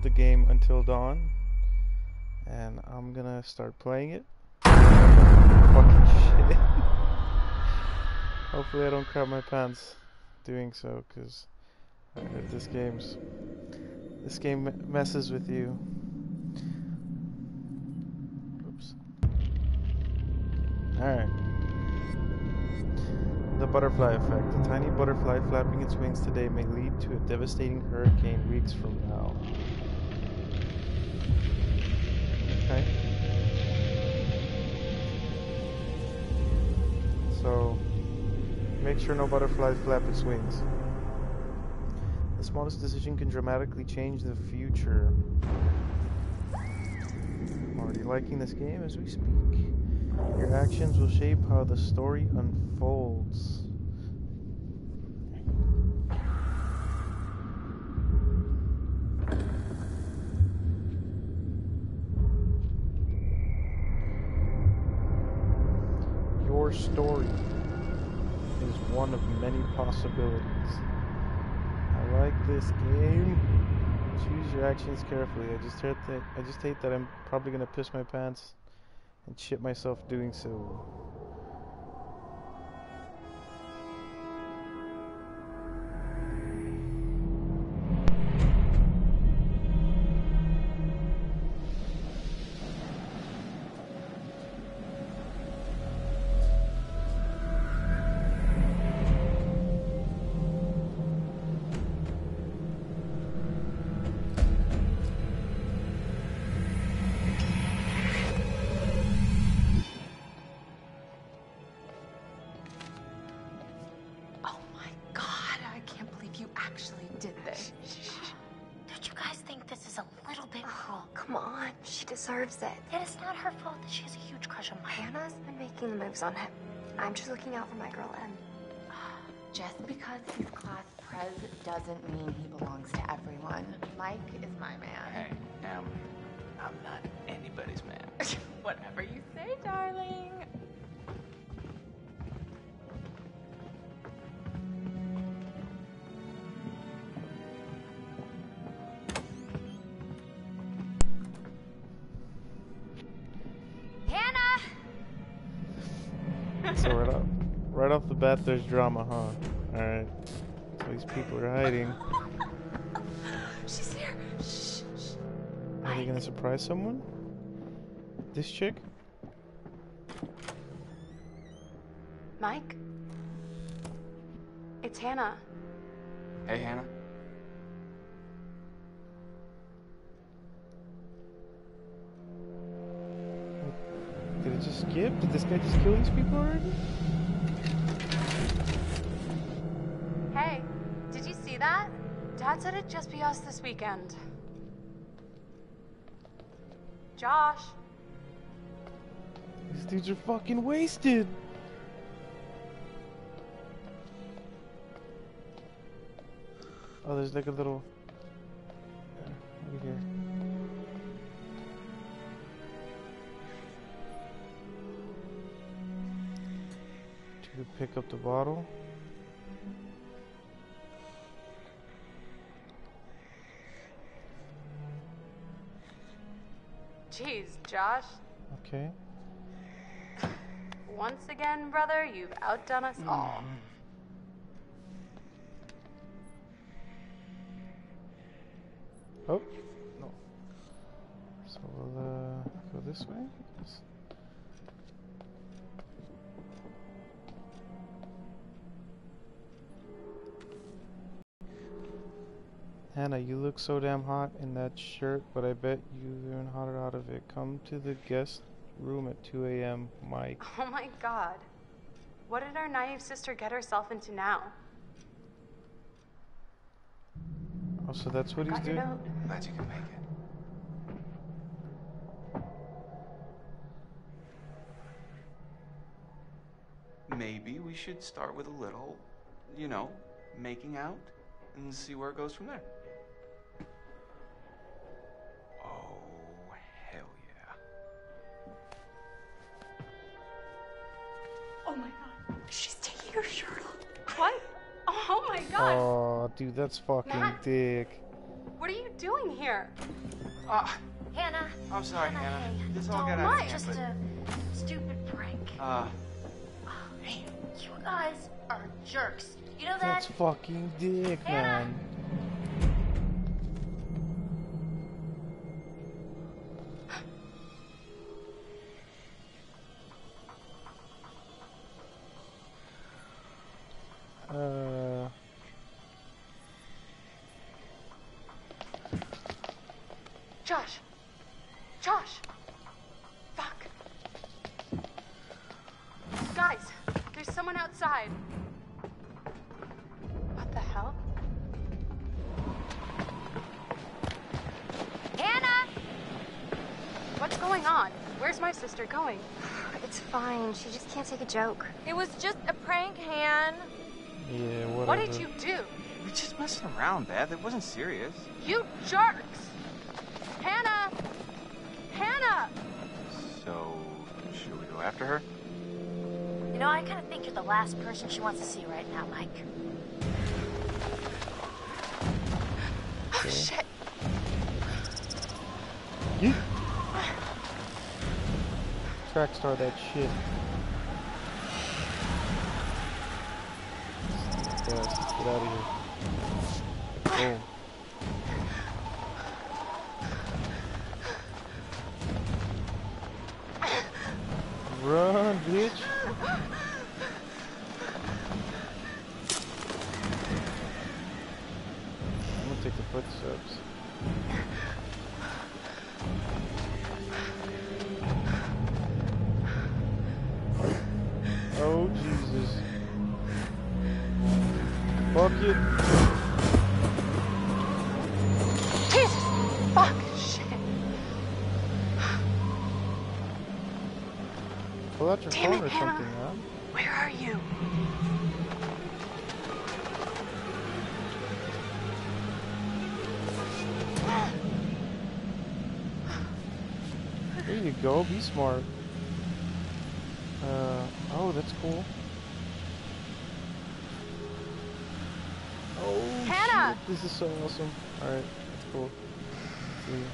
the game Until Dawn, and I'm gonna start playing it. Fucking shit. Hopefully I don't crap my pants doing so, cause I heard this game's this game messes with you. Oops. All right. The butterfly effect. A tiny butterfly flapping its wings today may lead to a devastating hurricane weeks from now. Okay. So, make sure no butterflies flap its wings. The smallest decision can dramatically change the future. I'm already liking this game as we speak. Your actions will shape how the story unfolds. One of many possibilities. I like this game. Choose your actions carefully. I just hate that I just hate that I'm probably gonna piss my pants and shit myself doing so. Making on him. I'm just looking out for my girl Em. Just because he's class prez doesn't mean he belongs to everyone. Mike is my man. Hey, um, I'm not anybody's man. Whatever you say, darling. Right off the bat, there's drama, huh? All right. So these people are hiding. She's here. Shh, shh. Are you gonna surprise someone? This chick? Mike? It's Hannah. Hey, Hannah. Did it just skip? Did this guy just kill these people already? That? Dad said it'd just be us this weekend. Josh. These dudes are fucking wasted. Oh, there's like a little. Over here. To pick up the bottle. Josh. Okay. Once again, brother, you've outdone us all. Oh, no. So we'll uh, go this way. Hannah, you look so damn hot in that shirt, but I bet you even hotter out of it. Come to the guest room at 2 a.m., Mike. Oh my god. What did our naive sister get herself into now? Oh, so that's what he's Got your doing? note. Glad you can make it. Maybe we should start with a little, you know, making out and see where it goes from there. Oh my god. She's taking her shirt off. What? Oh my god. Oh, dude, that's fucking Matt. dick. What are you doing here? Uh, Hannah. I'm sorry, Hannah. hey, This all don't got out of mind, hand, Just a stupid prank. uh, Hey, you guys are jerks. You know that? That's fucking dick, Hannah. man. Can't take a joke. It was just a prank, Han. yeah, whatever. What did you do? we just messing around, Beth. It wasn't serious. You jerks! Hannah! Hannah! So, should we go after her? You know, I kind of think you're the last person she wants to see right now, Mike. Oh, shit. Yeet. Track star that shit. Jesus! Fuck! Shit! Pull out your Damn phone it, or Hannah. something, huh? Where are you? There you go, be smart. Uh, oh, that's cool. This is so awesome. Alright, that's cool. See.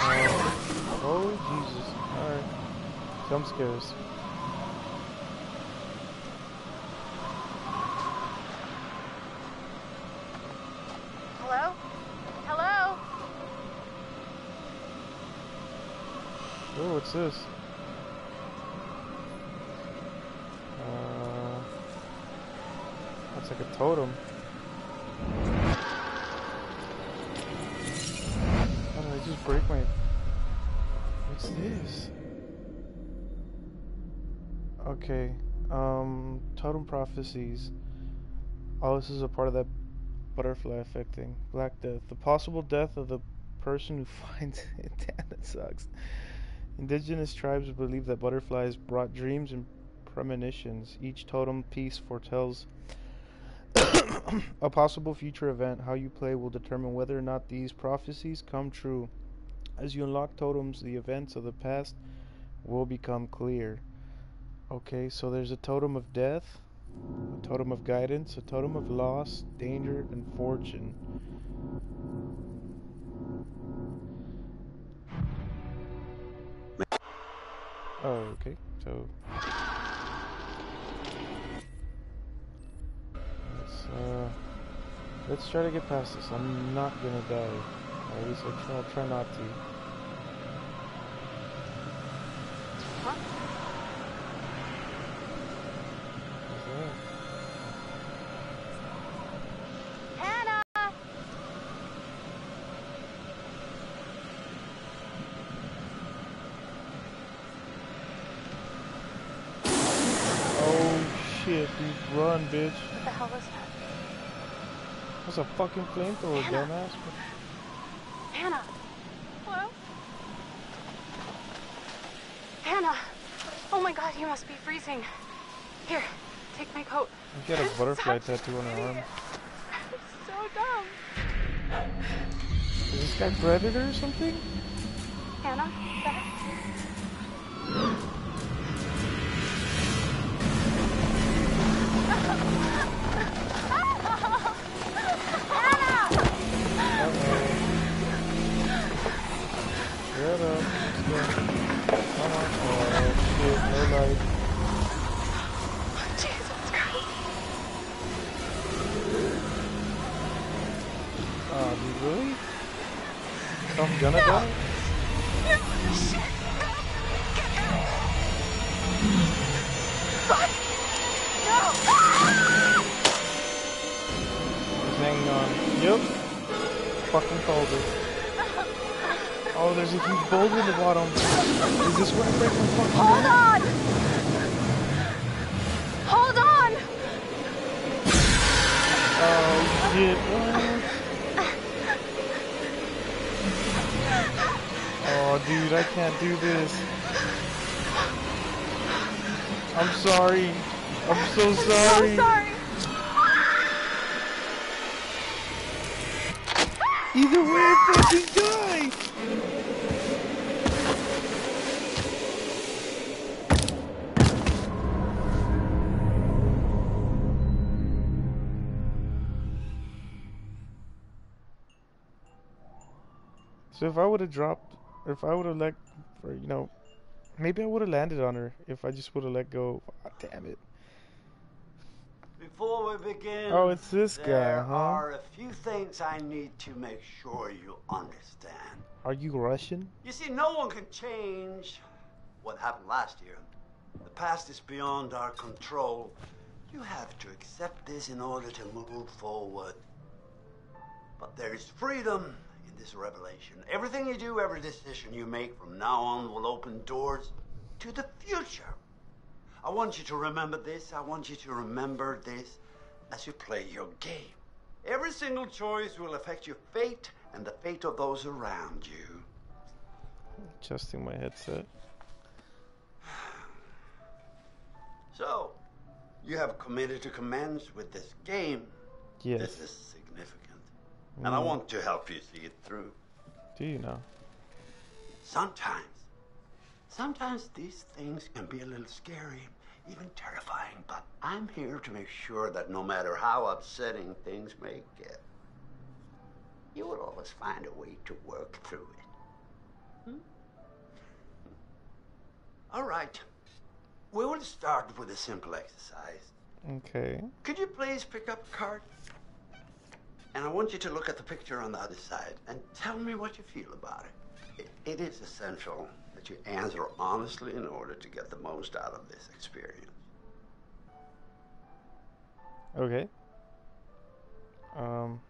Uh, oh, Jesus. Alright. Jump scares. Hello? Hello? Oh, what's this? Uh, that's like a totem. How did I just break my... What's this? Okay, um, totem prophecies. Oh, this is a part of that butterfly effect thing. Black death. The possible death of the person who finds it. Damn, that sucks. Indigenous tribes believe that butterflies brought dreams and premonitions. Each totem piece foretells a possible future event. How you play will determine whether or not these prophecies come true. As you unlock totems, the events of the past will become clear. Okay, so there's a totem of death, a totem of guidance, a totem of loss, danger, and fortune. Okay, so. Let's, uh. Let's try to get past this. I'm not gonna die. At least I'll try not to. Bitch. What the hell was that? That's a fucking flamethrower, dumbass. Hannah! Hello? Hannah! Oh my god, you must be freezing. Here, Take my coat. You got a butterfly tattoo on her arm. So dumb. Is this guy Predator or something? Hannah, bottom. Is this where I break my fucking Hold on! Hold on! Oh shit. What? Oh dude, I can't do this. I'm sorry. I'm so sorry. So sorry. So if I would have dropped, or if I would have let, or you know, maybe I would have landed on her if I just would have let go. Ah, damn it. Before we begin, Oh, it's this guy, there huh? are a few things I need to make sure you understand. Are you Russian? You see, no one can change what happened last year. The past is beyond our control. You have to accept this in order to move forward. But there is freedom this revelation. Everything you do, every decision you make from now on will open doors to the future. I want you to remember this. I want you to remember this as you play your game. Every single choice will affect your fate and the fate of those around you. Adjusting my headset. So, you have committed to commence with this game. Yes. This is. And I want to help you see it through. Do you know? Sometimes, sometimes these things can be a little scary, even terrifying, but I'm here to make sure that no matter how upsetting things may get, you will always find a way to work through it. Hmm? All right. We will start with a simple exercise. Okay. Could you please pick up card? And I want you to look at the picture on the other side and tell me what you feel about it. it. It is essential that you answer honestly in order to get the most out of this experience. Okay. Um.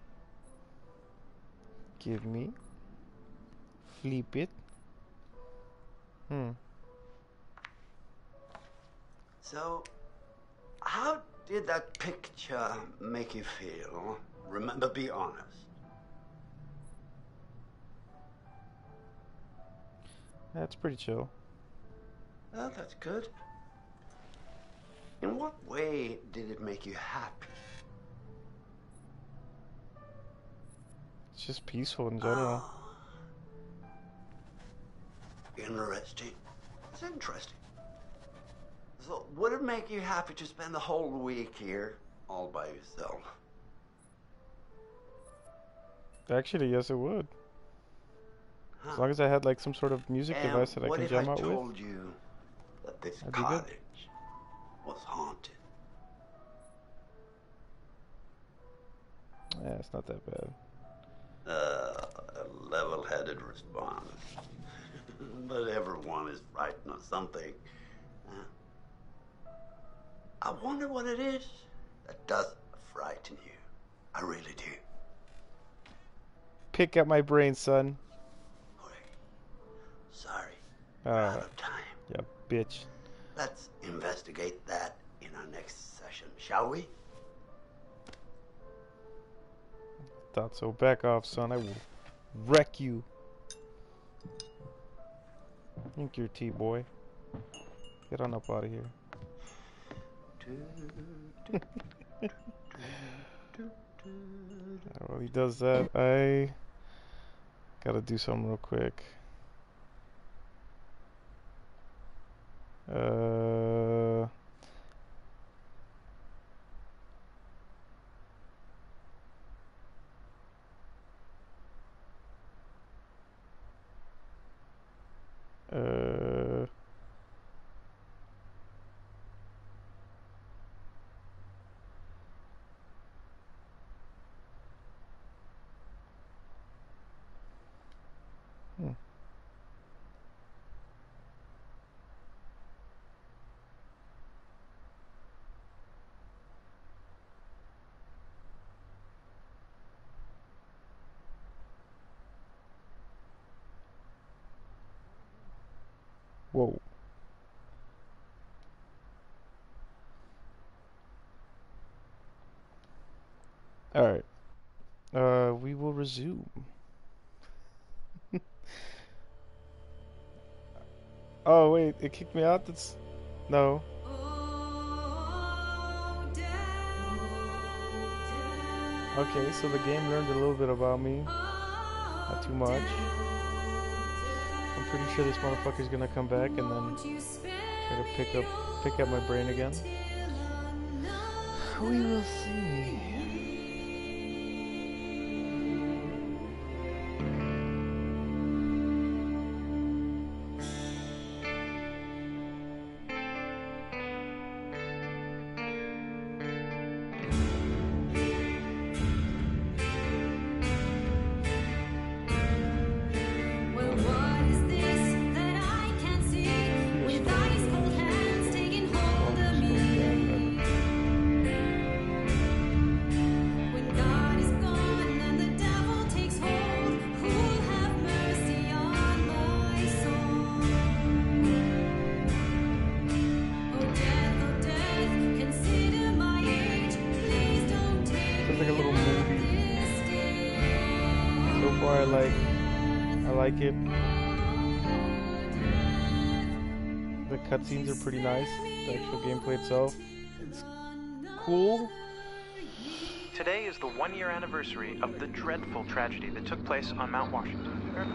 Give me. Flip it. Hmm. So, how did that picture make you feel? Remember, be honest. That's pretty chill. Well, that's good. In what way did it make you happy? It's just peaceful in general. Ah. Interesting. It's interesting. So, would it make you happy to spend the whole week here all by yourself? Actually, yes, it would. As long as I had like some sort of music And device that I can jam I out with. i told you that this cottage was haunted? Yeah, it's not that bad. Uh, a level-headed response. but everyone is frightened of something. Uh, I wonder what it is that does frighten you. I really do. Pick at my brain, son. Sorry, Uh, out of time. yeah, bitch. Let's investigate that in our next session, shall we? Thought so. Back off, son. I will wreck you. Drink your tea, boy. Get on up out of here. While he does that, I gotta do something real quick. Uh, uh, hmm. Whoa. All right. Uh, we will resume. oh wait, it kicked me out. That's no. Okay, so the game learned a little bit about me. Not too much. I'm pretty sure this motherfucker's gonna come back and then try to pick up pick up my brain again. We will see. Like it. The cutscenes are pretty nice. The actual gameplay itself, it's cool. Today is the one year anniversary of the dreadful tragedy that took place on Mount Washington.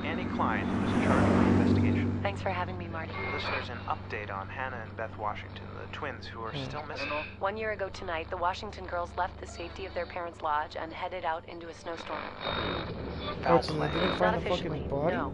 Annie Klein was in charge of the investigation. Thanks for having me, Marty. Listeners, an update on Hannah and Beth Washington, the twins who are hmm. still missing. One year ago tonight, the Washington girls left the safety of their parents' lodge and headed out into a snowstorm. Oh, so they didn't find the officially, fucking body? no.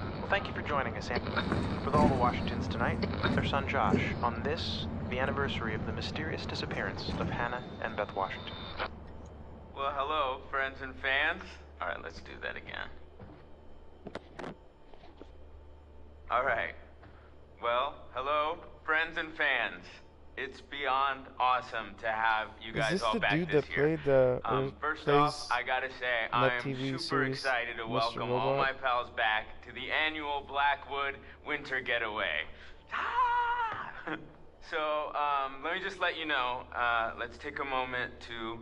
Thank you for joining us, Annie. With all the Washingtons tonight, their son Josh, on this, the anniversary of the mysterious disappearance of Hannah and Beth Washington. Well, hello, friends and fans. All right, let's do that again. All right. Well, hello, friends and fans. It's beyond awesome to have you Is guys this all the back dude this that year. played the Um, first off, I gotta say, I am TV super excited to Mr. welcome all my pals back to the annual Blackwood Winter Getaway. Ah! so, um, let me just let you know. Uh, let's take a moment to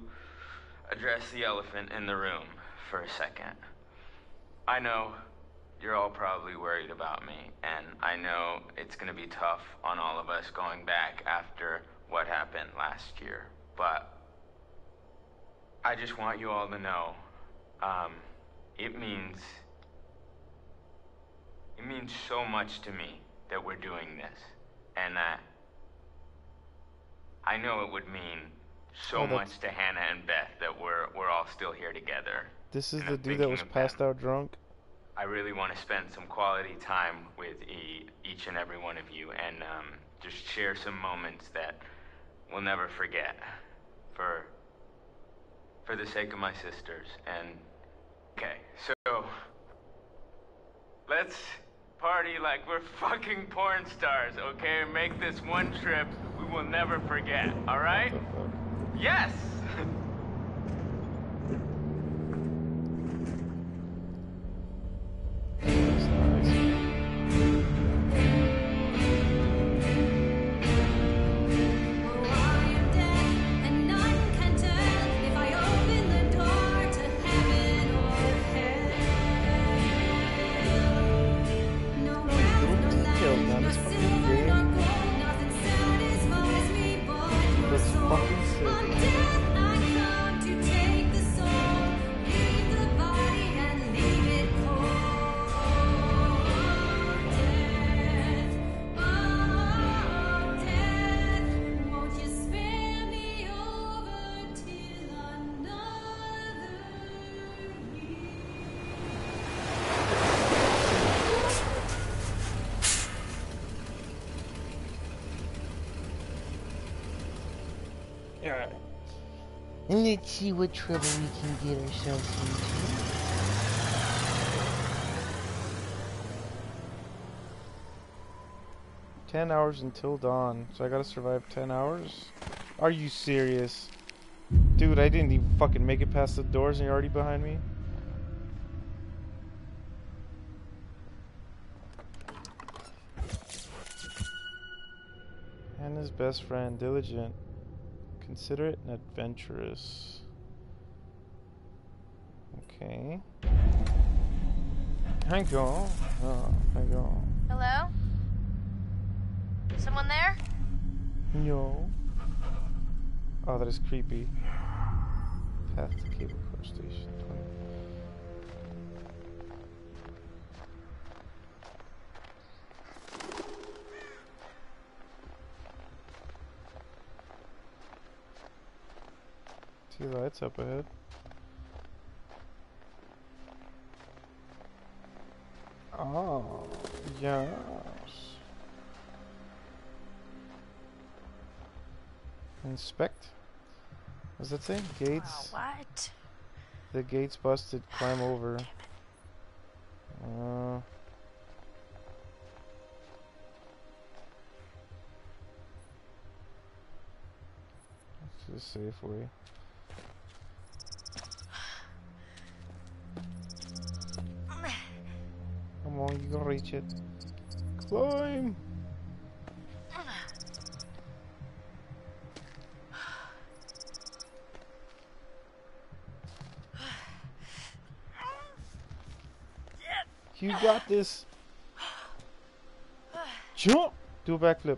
address the elephant in the room for a second. I know you're all probably worried about me, and I know it's gonna be tough on all of us going back after what happened last year, but I just want you all to know, um, it means, it means so much to me that we're doing this, and that I know it would mean so Oh, much to Hannah and Beth that we're we're all still here together. This is and the I'm dude that was passed out drunk. I really want to spend some quality time with e- each and every one of you and um, just share some moments that we'll never forget for for the sake of my sisters. And okay, so let's party like we're fucking porn stars, okay? Make this one trip we will never forget. All right? Yes. And let's see what trouble we can get ourselves into. Ten hours until dawn, so I gotta survive ten hours? Are you serious? Dude, I didn't even fucking make it past the doors and you're already behind me? Hannah's best friend, diligent, considerate, and adventurous. Okay. Hang on. Oh, hang on. Hello? Someone there? No. Oh, that is creepy. Path to cable car station. See lights up ahead. Oh, yes. Inspect. What's that say? Gates. what? The gates busted. Climb over. Uh, this is a safe way. Come on, you can reach it. Climb! You got this. Jump! Do a backflip.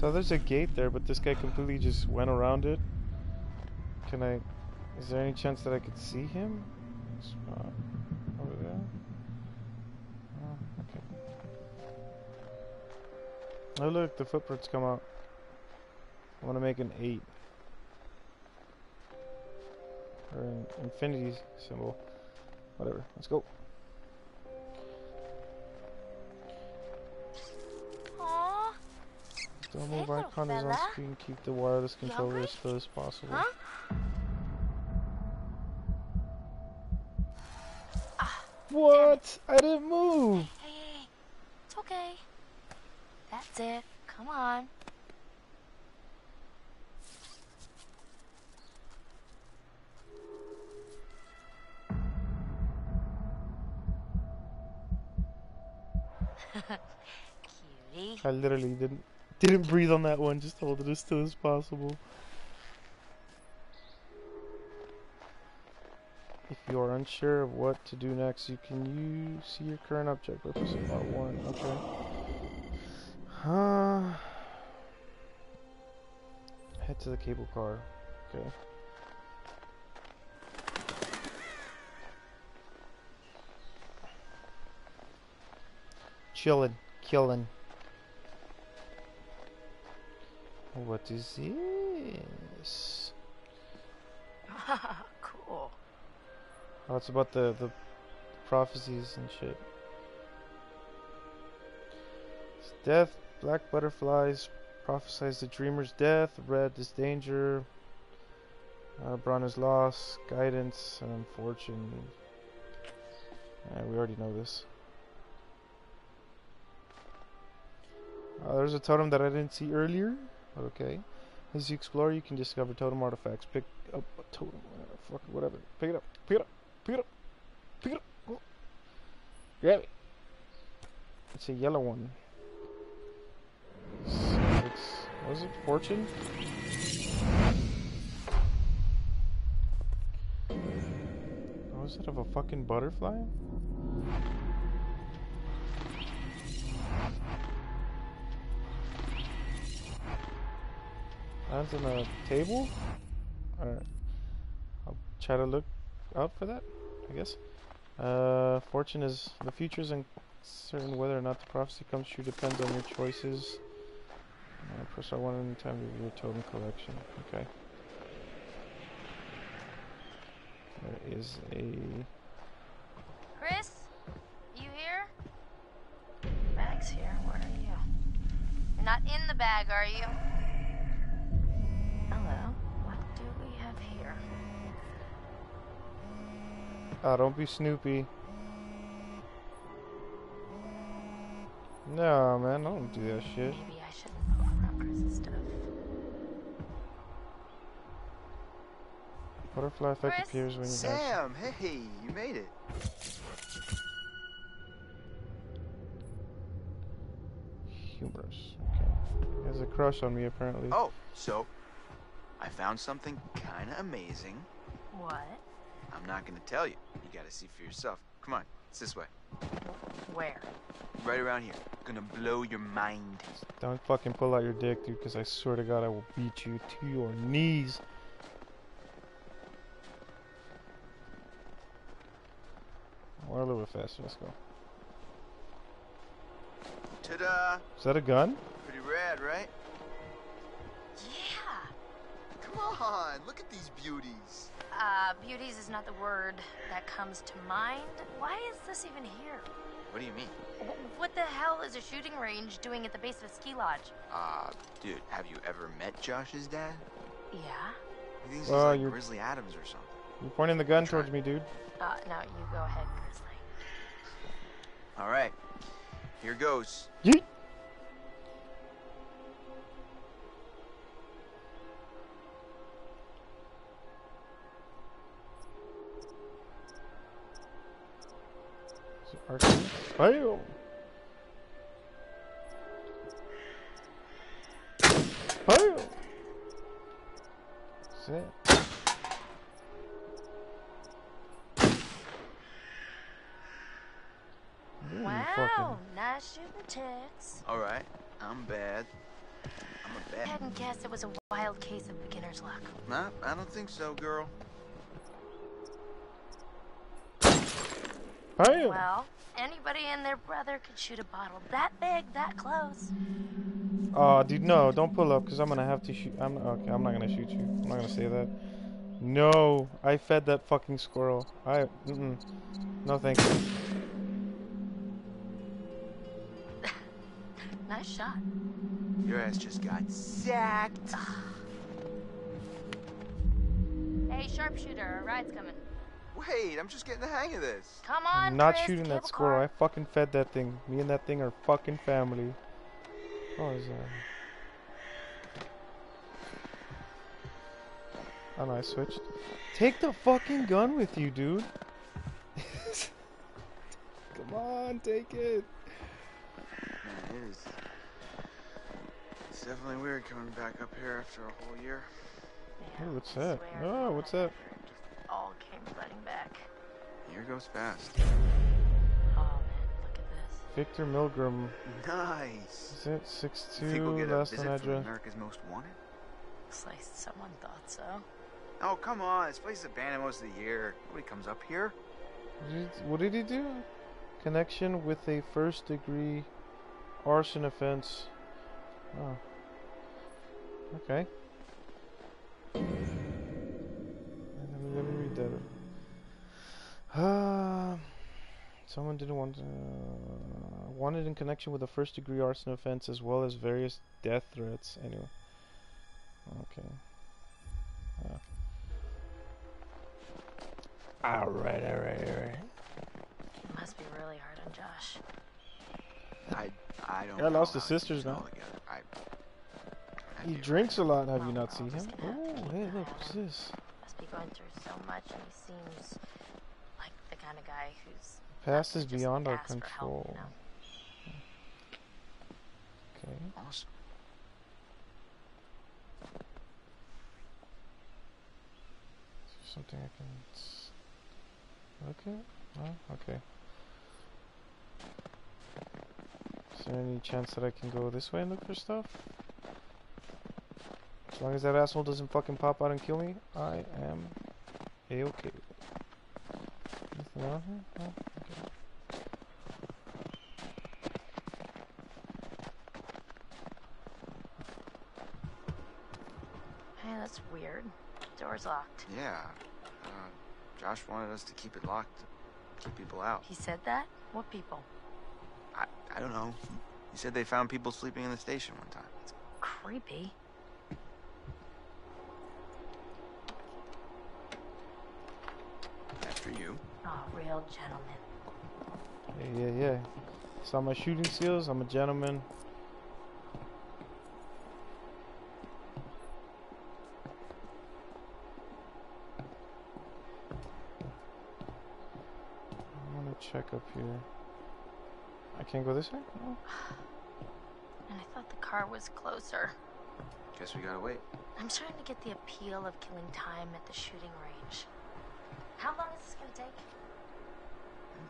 So there's a gate there, but this guy completely just went around it. Can I... Is there any chance that I could see him? Spot over there? Oh, okay. Oh look, the footprints come out. I want to make an 8. Or an infinity symbol. Whatever, let's go. Don't move icon is on screen. Keep the wireless controller as close as possible. Huh? Ah, what? I didn't move! Hey, hey, hey. It's okay. That's it. Come on. Cutie. I literally didn't didn't breathe on that one. Just hold it as still as possible. If you are unsure of what to do next, you can use see your current object represent part one. Okay. Uh, head to the cable car. Okay. Chillin', killin'. What is this? cool. Oh, it's about the, the prophecies and shit. It's death, black butterflies prophesies the dreamer's death, red is danger, uh, brown is loss, guidance, and fortune. Yeah, we already know this. Uh, there's a totem that I didn't see earlier. Okay. As you explore, you can discover totem artifacts. Pick up a totem. Fuck whatever. Pick it up. Pick it up. Pick it up. Pick it up. Go. Grab it. It's a yellow one. What is it? Fortune? Oh, is it of a fucking butterfly? Lands on a table? Alright. I'll try to look out for that, I guess. Uh, fortune is the future is uncertain whether or not the prophecy comes true depends on your choices. Uh, press R1 anytime to view your totem collection. Okay. There is a. Chris? You here? Bags here where yeah not in the bag, are you? Ah, don't be Snoopy. No, man, I don't do that shit. Maybe I shouldn't open up Chris's stuff. Butterfly effect Chris? appears when you ask. Sam, hey, you made it. Humorous. Okay. He has a crush on me, apparently. Oh, so I found something kind of amazing. What? I'm not gonna tell you. You gotta see for yourself. Come on, it's this way. Where? Right around here. Gonna blow your mind. Don't fucking pull out your dick, dude, because I swear to God I will beat you to your knees. Or a little bit faster, let's go. Ta-da! Is that a gun? Pretty rad, right? Yeah. Come on, look at these beauties. Uh, beauties is not the word that comes to mind. Why is this even here? What do you mean? Wh- What the hell is a shooting range doing at the base of a ski lodge? Uh, dude, have you ever met Josh's dad? Yeah? He thinks Well, he's like you're- Grizzly Adams or something. You're pointing the gun towards me, dude. Uh, no, you go ahead, Grizzly. All right, here goes. Yeet! Is it arcane? Bam! Bam! That's it. Ooh, you Wow, fucking- nice shooting tits. All right, I'm bad. I'm a I bad. hadn't guessed it was a wild case of beginner's luck. Nah, I don't think so, girl. Bam! Well, anybody and their brother could shoot a bottle that big, that close. Uh, oh, dude, no, don't pull up, cause I'm gonna have to shoot. I'm okay. I'm not gonna shoot you. I'm not gonna say that. No, I fed that fucking squirrel. I, mm-mm. no, thank you. Nice shot. Your ass just got sacked. Hey, sharpshooter, a ride's coming. Wait, I'm just getting the hang of this. Come on, I'm not Chris, shooting that squirrel. car. I fucking fed that thing. Me and that thing are fucking family. What is that? Oh no, I switched. Take the fucking gun with you, dude. Come on, take it. It is. It's definitely weird coming back up here after a whole year. Yeah, Hey, what's that? Oh, what's that? It just all came flooding back. Year goes fast. Oh man, look at this. Victor Milgram. Nice. Is it six You we'll two? Last visit from address. America's Most Wanted? Looks like someone thought so. Oh, come on. This place is abandoned most of the year. Nobody comes up here. What did he- What did he do? Connection with a first degree arson offense. Oh. Okay. Me, let me read that. Uh, someone didn't want to, uh, wanted in connection with a first degree arson offense as well as various death threats. Anyway. Okay. Uh. Alright, alright, alright. It must be really hard on Josh. I I don't Yeah, I lost his he sisters now. I, I He do. drinks a lot. Have you not seen him? Oh, hey, look, what's this? Must be going through so much, and he seems like the kind of guy who's Past is beyond our ask for help, control. you know? Okay. Awesome. Is there something I can s- look at? No? Okay. Is there any chance that I can go this way and look for stuff? As long as that asshole doesn't fucking pop out and kill me, I am a-okay. Anything out here? No? Okay. Hey, that's weird. Door's locked. Yeah. Uh, Josh wanted us to keep it locked to keep people out. He said that? What people? I, I don't know. He said they found people sleeping in the station one time. It's creepy. After you. Oh, real gentleman. Yeah, yeah, yeah. Saw my shooting skills. I'm a gentleman. I want to check up here. I can't go this way? No. And I thought the car was closer. Guess we gotta wait. I'm starting to get the appeal of killing time at the shooting range. How long is this gonna take?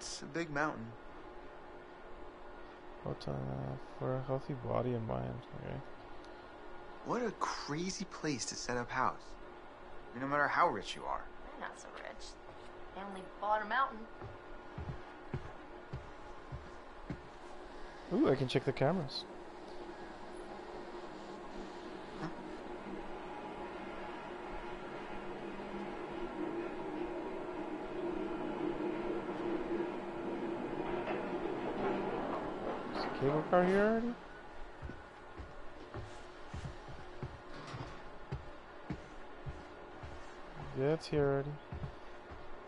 It's a big mountain. What, uh, for a healthy body and mind. Okay. What a crazy place to set up house. I mean, no matter how rich you are. They're not so rich. They only bought a mountain. Ooh, I can check the cameras. Cable car here already? Yeah, it's here already.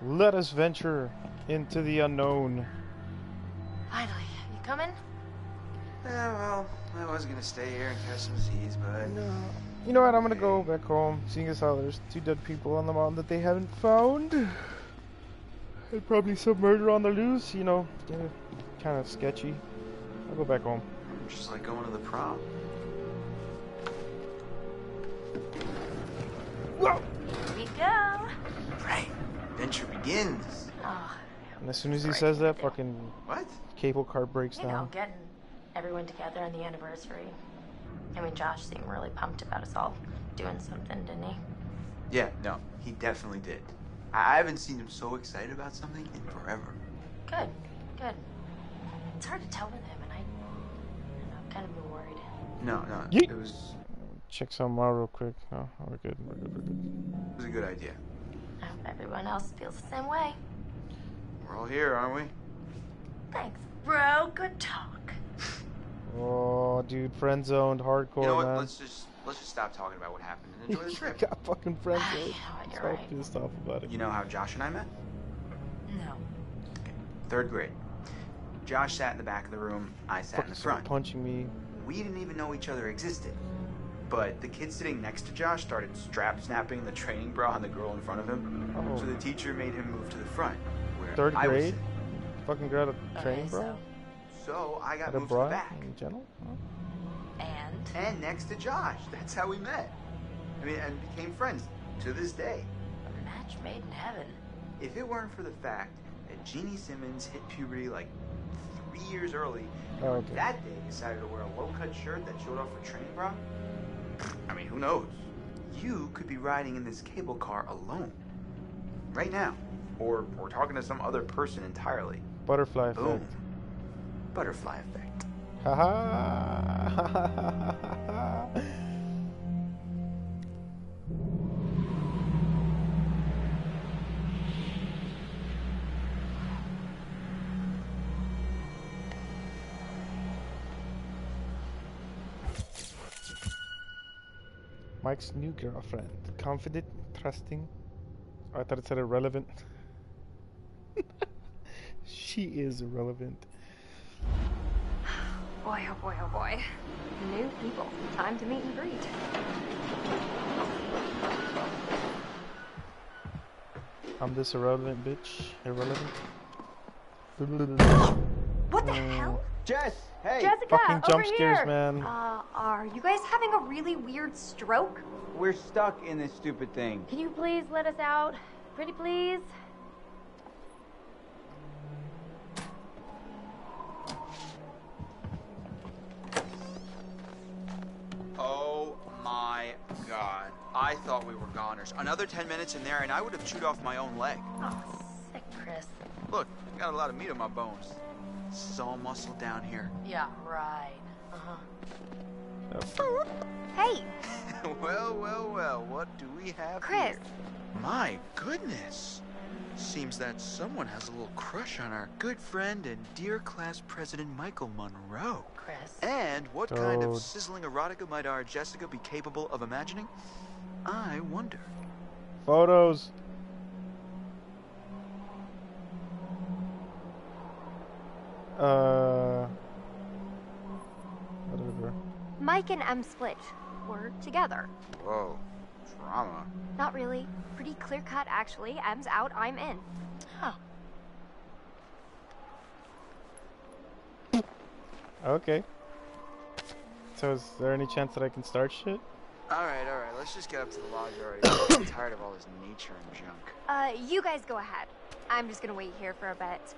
Let us venture into the unknown. Finally, you coming? Yeah, well, I was gonna stay here and catch some Z's, but. No. You know what? I'm gonna go back home, seeing as how there's two dead people on the mountain that they haven't found. And probably some murder on the loose, you know, kind of sketchy. I'll go back home. Just like going to the prom. Whoa! Here we go. Right. Adventure begins. Oh, And as soon as he says that, fucking What? cable car breaks you know, down. getting everyone together on the anniversary. I mean, Josh seemed really pumped about us all doing something, didn't he? Yeah, no, he definitely did. I I haven't seen him so excited about something in forever. Good, good. It's hard to tell with him, kind of been worried. No, no, Yeet. it was Check some out real quick. No, we're good. We're good. We're good. it was a good idea. I hope everyone else feels the same way. We're all here, aren't we? Thanks, bro. Good talk. Oh, dude, friend zoned hardcore, you know what? man. Let's just let's just stop talking about what happened and enjoy the trip. Got fucking friend zoned. you're So right. pissed off about it. You know how Josh and I met? No. Third grade. Josh sat in the back of the room. I sat in the front. punching me. We didn't even know each other existed. But the kid sitting next to Josh started strap snapping the training bra on the girl in front of him. Oh. So the teacher made him move to the front. Where Third I grade? sitting. Fucking got a Okay, training bra? so- So I got Got a moved to the back. in general? Oh. And And next to Josh. That's how we met. I mean, and became friends to this day. a match made in heaven. If it weren't for the fact that Jeannie Simmons hit puberty like three years early, and Oh, okay. that day decided to wear a low-cut shirt that showed off her training bra, I mean, who knows? You could be riding in this cable car alone, right now, or or talking to some other person entirely. Butterfly Boom. effect. Butterfly effect. Haha. Mike's new girlfriend. Confident, trusting. Oh, I thought it said irrelevant. she is irrelevant. Boy, oh boy, oh boy. New people. Time to meet and greet. I'm this irrelevant bitch. Irrelevant. What the Mm. hell? Jess, hey. Jessica, Fucking over jump scares, here. man. Uh, are you guys having a really weird stroke? We're stuck in this stupid thing. Can you please let us out? Pretty please? Oh my god. I thought we were goners. Another 10 minutes in there and I would have chewed off my own leg. Oh, sick, Chris. Look, I got a lot of meat on my bones. This is all muscle down here. Yeah, right. Uh-huh. Hey, well, well, well, what do we have Chris. here? My goodness. Seems that someone has a little crush on our good friend and dear class president Michael Monroe. Chris. And what kind of sizzling erotica might our Jessica be capable of imagining? I wonder. Photos. Uh. Whatever. Mike and Em split. We're together. Whoa, drama. Not really. Pretty clear cut, actually. Em's out, I'm in. Huh. Okay. So is there any chance that I can start shit? All right, all right. Let's just get up to the lodge already. I'm tired of all this nature and junk. Uh, you guys go ahead. I'm just gonna wait here for a bit.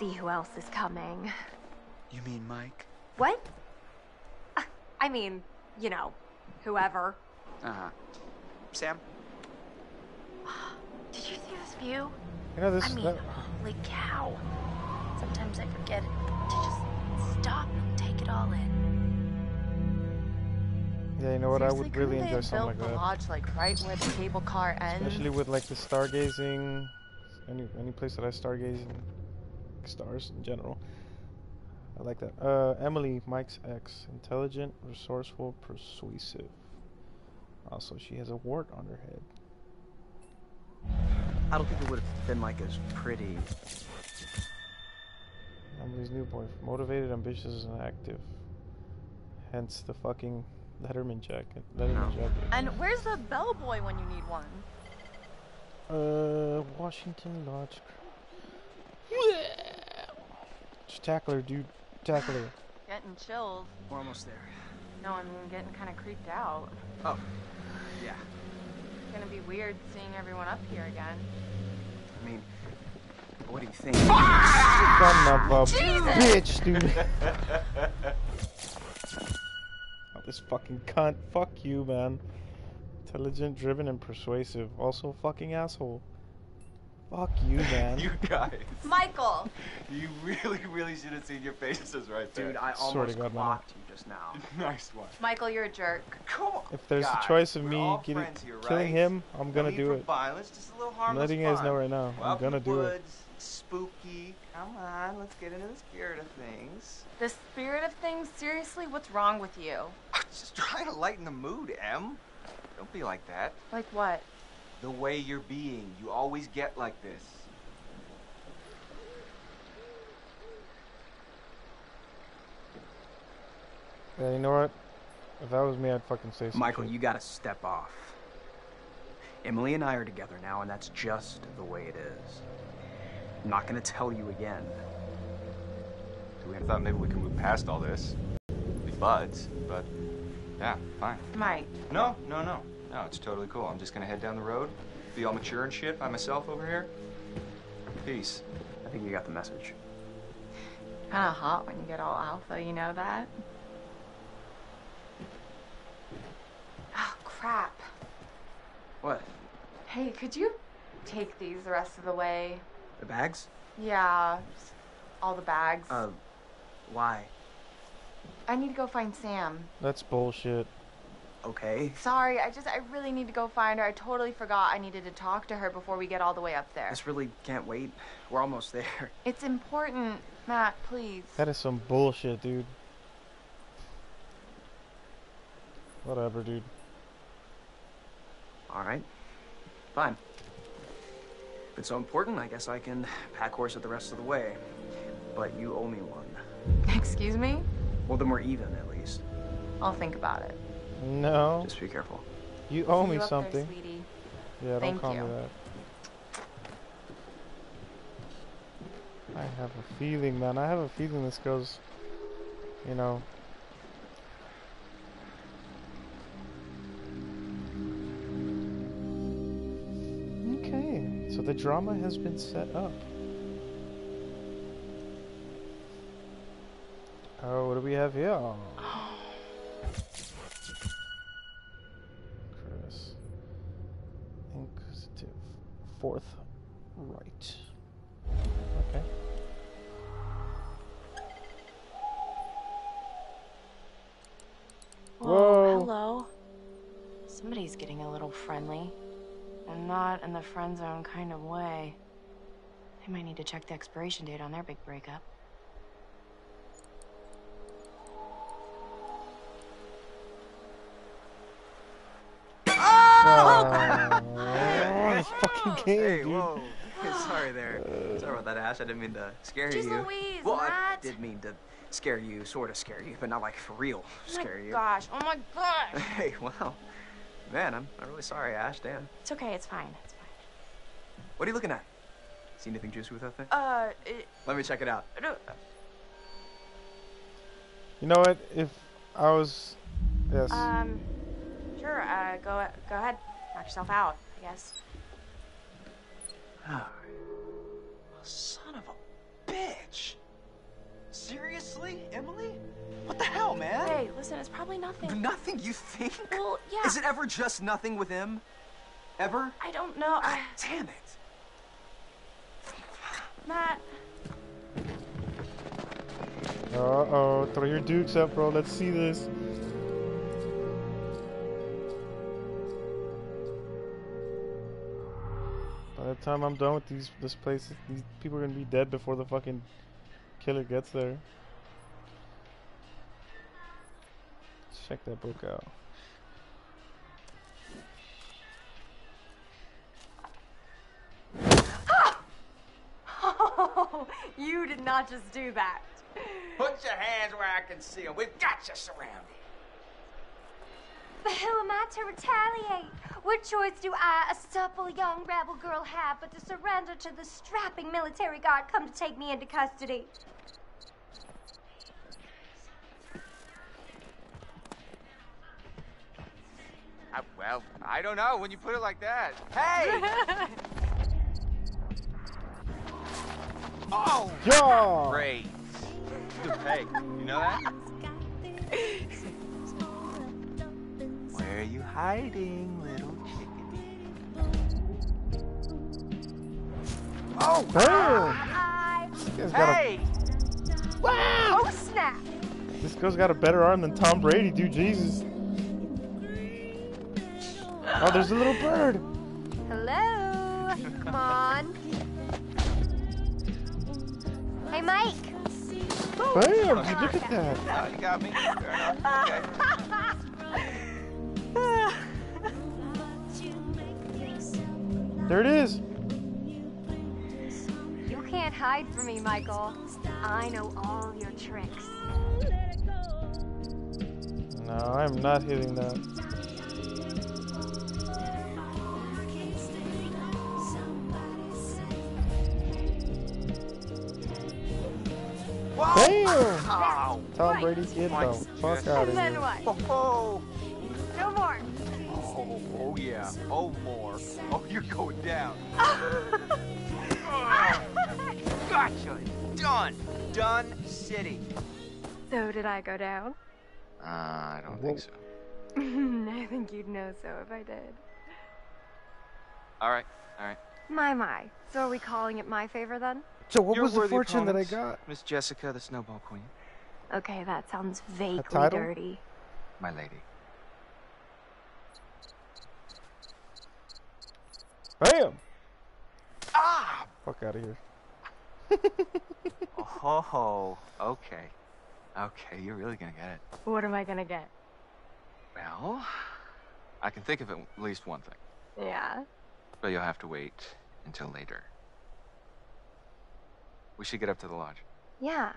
See who else is coming. You mean Mike? What? Uh, I mean, you know, whoever. Uh huh. Sam. Did you see this view? You know this. I mean, that- holy cow. Sometimes I forget to just stop and take it all in. yeah, you know what? I would really couldn't they enjoy have something built like the that. lodge like right where the cable car ends. Especially with like the stargazing, any any place that I stargaze and stars in general. I like that. Uh, Emily, Mike's ex, intelligent, resourceful, persuasive. Also, she has a wart on her head. I don't think it would have been like as pretty. Emily's new boyfriend, motivated, ambitious, and active. Hence the fucking Letterman jacket. Letterman jacket. And where's the bellboy when you need one? Uh, Washington Lodge. Just tackle her, dude. Tackle her. Getting chills. We're almost there. No, I mean getting kind of creeped out. Oh, yeah. It's gonna be weird seeing everyone up here again. I mean, what do you think? Son of a Jesus! bitch, dude. oh, this fucking cunt. Fuck you, man. Intelligent, driven, and persuasive. Also, fucking asshole. Fuck you, man. You guys, Michael! you really, really should have seen your faces right there. Dude, I Swear to almost God, man. you just now. nice one. Michael, you're a jerk. Come on. if there's Guys, a choice of me getting, friends here, killing him, I'm gonna need do it. Violence, just a little I'm harmless letting you guys know right now. I'm gonna do it. Spooky. Come on, let's get into the spirit of things. The spirit of things? Seriously, what's wrong with you? I'm just trying to lighten the mood, Em. Don't be like that. Like what? The way you're being, you always get like this. Yeah, you know what? If that was me, I'd fucking say something. Michael, you gotta step off. Emily and I are together now, and that's just the way it is. I'm not gonna tell you again. I thought maybe we could move past all this. Be buds, but yeah, fine. Mike. No, no, no. No, it's totally cool. I'm just gonna head down the road, be all mature and shit by myself over here. Peace. I think you got the message. Kinda hot when you get all alpha, you know that? Oh, crap. What? Hey, could you take these the rest of the way? The bags? Yeah, just all the bags. Uh, why? I need to go find Sam. That's bullshit. Okay. Sorry, I just, I really need to go find her. I totally forgot I needed to talk to her before we get all the way up there. This really can't wait. We're almost there. It's important, Matt, please. That is some bullshit, dude. Whatever, dude. All right. Fine. If it's so important, I guess I can pack horse it the rest of the way. But you owe me one. Excuse me? Well, then we're even at least. I'll think about it. No. Just be careful. You owe See me you up there, something. sweetie. yeah, don't Thank call you. me that. I have a feeling, man. I have a feeling this girl's, you know. Okay, so the drama has been set up. Oh, what do we have here? Fourth right. Okay. Whoa, Whoa. hello. Somebody's getting a little friendly. And not in the friend zone kind of way. They might need to check the expiration date on their big breakup. Oh, oh! This fucking game, Hey, dude. whoa. Sorry there. Sorry about that, Ash. I didn't mean to scare Jeez you. Louise, well, I did mean to scare you, sort of scare you, but not like for real scare oh my you. gosh, oh my gosh. Hey, wow. Man, I'm, I'm really sorry, Ash. Damn. It's okay, it's fine. It's fine. What are you looking at? See anything juicy with that thing? Uh, it, Let me check it out. no, You know what? If I was, yes. um, sure, uh, go, go ahead. Knock yourself out, I guess. Oh, son of a bitch. Seriously, Emily? What the hell, man? Hey, listen, it's probably nothing. Nothing, you think? Well, yeah. Is it ever just nothing with him? Ever? I don't know. I... Damn it. Matt. Uh oh, throw your dukes up, bro. Let's see this. The time I'm done with these this place, these people are gonna be dead before the fucking killer gets there. Check that book out. Oh, you did not just do that. Put your hands where I can see them. We've got you surrounded. But who am I to retaliate? What choice do I, a supple young rebel girl, have but to surrender to the strapping military guard come to take me into custody? I, well, I don't know when you put it like that. Hey! oh! Yeah! Great. Hey, you know that? Where are you hiding, little chicken? Oh! oh. Damn! This guy's got a- Wow! Oh, snap! This girl's got a better arm than Tom Brady, dude. Jesus. Oh, there's a little bird. Hello? Come on. Hey, Mike. Bam! Look at that. Oh, you got me. There it is. You can't hide from me, Michael. I know all your tricks. No, I'm not hitting that. Damn! Ow. Tom Brady, get the fuck out of And then here. what? Oh, No more. Oh, oh yeah. Oh, more. Oh, you're going down. Gotcha. Done. Done city. So did I go down? Uh, I don't think so. I think you'd know so if I did. All right, all right. My, my. So are we calling it my favor then? So what Your was the worthy fortune that I got? Miss Jessica, the Snowball Queen. Okay, that sounds vaguely dirty. My lady. Bam! Ah! Fuck out of here. Oh, okay. Okay, you're really gonna get it. What am I gonna get? Well, I can think of at least one thing, Yeah. but you'll have to wait until later. We should get up to the lodge. Yeah.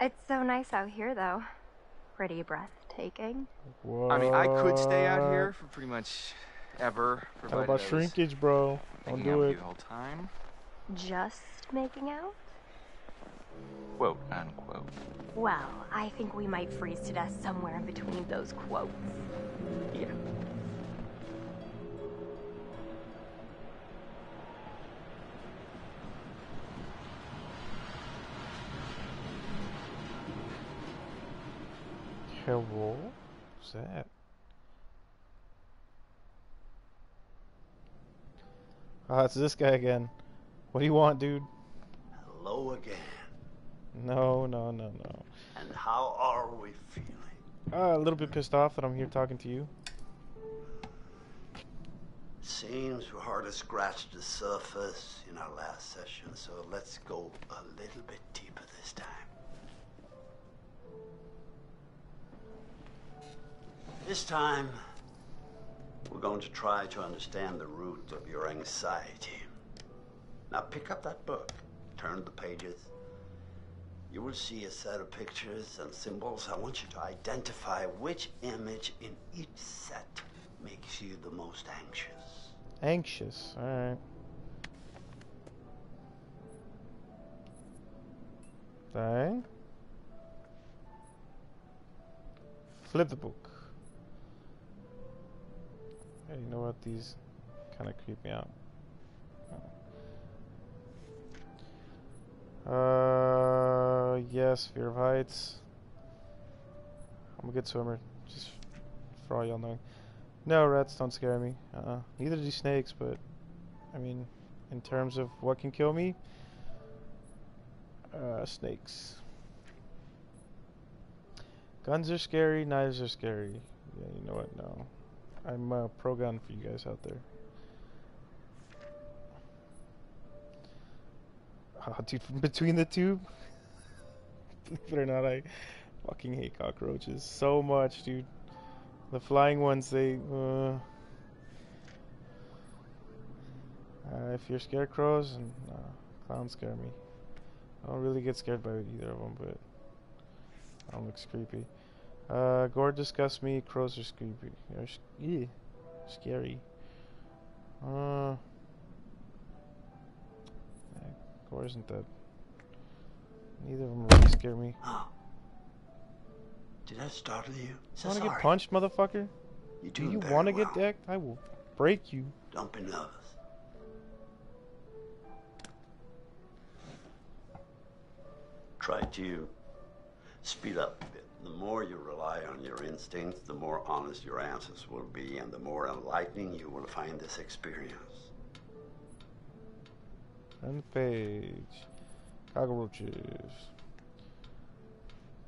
It's so nice out here, though. Pretty breathtaking. I mean, I could stay out here for pretty much ever. How about I shrinkage, bro? Don't do it. you whole time. Just making out? Quote unquote. Well, I think we might freeze to death somewhere in between those quotes. Yeah. Hello? What's that? Ah, it's this guy again. What do you want, dude? Hello again. No, no, no, no. And how are we feeling? Uh, a little bit pissed off that I'm here talking to you. Seems we hardly scratched the surface in our last session, so let's go a little bit deeper this time. This time, we're going to try to understand the root of your anxiety. Now pick up that book, turn the pages. You will see a set of pictures and symbols. I want you to identify which image in each set makes you the most anxious. Anxious. Alright. Alright. Flip the book. You know what? These kind of creep me out. Uh, yes, fear of heights. I'm a good swimmer, just for all y'all knowing. No, rats don't scare me. Uh, neither do snakes, but I mean, in terms of what can kill me, uh, snakes. Guns are scary, knives are scary. Yeah, you know what? No. I'm uh, pro gun for you guys out there. Oh, dude, from between the two, believe it or not, I fucking hate cockroaches so much, dude. The flying ones, they. Uh, uh, if you're scarecrows, and uh, clowns scare me. I don't really get scared by either of them, but that looks creepy. Uh, gore disgusts me. Crows are creepy. They're sh- yeah, scary. Uh, yeah, gore isn't that. Neither of them really scare me. Did that startle you? You So want to get punched, motherfucker? You're Do you want to well. get decked? I will break you. Don't be nervous. Try to speed up a bit. The more you rely on your instincts, the more honest your answers will be, and the more enlightening you will find this experience. The page. Cockroaches.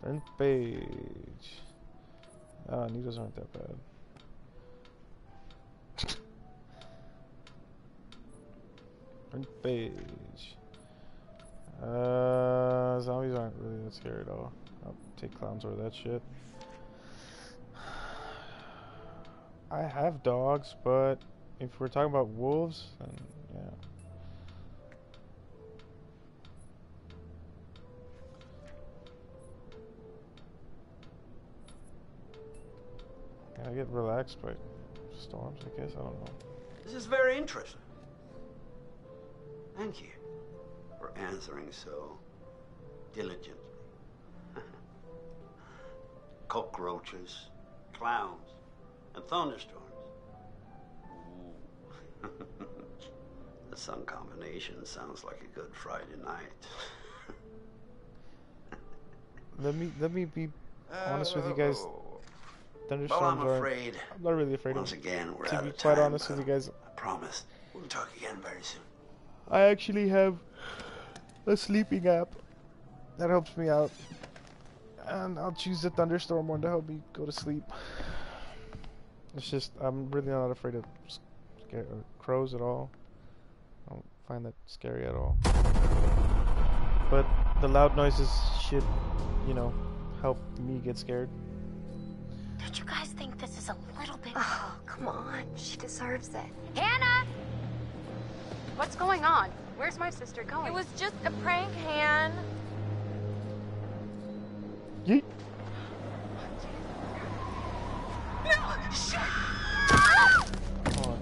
The page. Ah, needles aren't that bad. The page. Uh, zombies aren't really that scary at all. Take clowns or that shit. I have dogs, but if we're talking about wolves, then yeah. I get relaxed by storms, I guess. I don't know. This is very interesting. Thank you for answering so diligently. Cockroaches, clowns, and thunderstorms. Ooh. the sun combination sounds like a good Friday night. Let me let me be honest with you guys. Oh. Thunderstorms Well, I'm afraid. I'm not really afraid Once of. again, we're to out be of quite time, honest with you guys, I promise we'll talk again very soon. I actually have a sleeping app that helps me out, and I'll choose the thunderstorm one to help me go to sleep. It's just I'm really not afraid of scare, or crows at all. I don't find that scary at all. But the loud noises should, you know, help me get scared. Don't you guys think this is a little bit. Oh, come on. She deserves it. Hannah! What's going on? Where's my sister going? It was just a prank, Han. Yeet. Oh.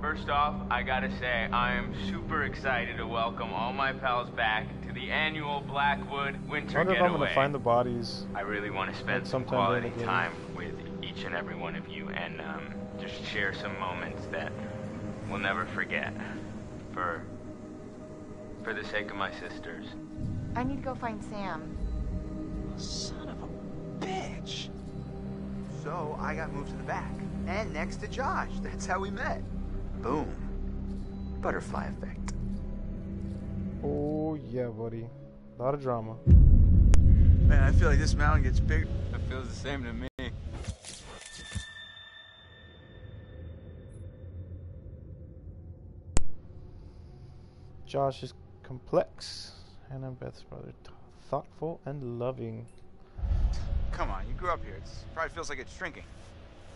First off, I gotta say, I am super excited to welcome all my pals back to the annual Blackwood Winter I Winter wonder if I'm gonna find the bodies. I really want to spend some quality time with each and every one of you and um, just share some moments that we'll never forget for for the sake of my sisters. I need to go find Sam. Son of a bitch. So I got moved to the back and next to Josh. That's how we met. Boom. Butterfly effect. Oh, yeah, buddy. A lot of drama. Man, I feel like this mountain gets bigger. It feels the same to me. Josh is complex, and I'm Beth's brother Todd thoughtful and loving. Come on, you grew up here. It probably feels like it's shrinking.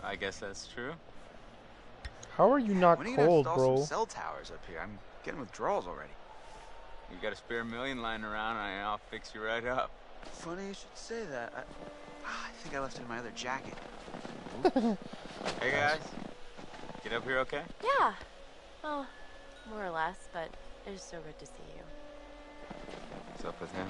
I guess that's true. How are you not when are you cold, gonna install bro? some cell towers up here? I'm getting withdrawals already. You got a spare million lying around, and I'll fix you right up. Funny you should say that. I, Ah, I think I left it in my other jacket. Hey guys, get up here, okay? Yeah. Well, more or less, but it is so good to see you. What's up with him?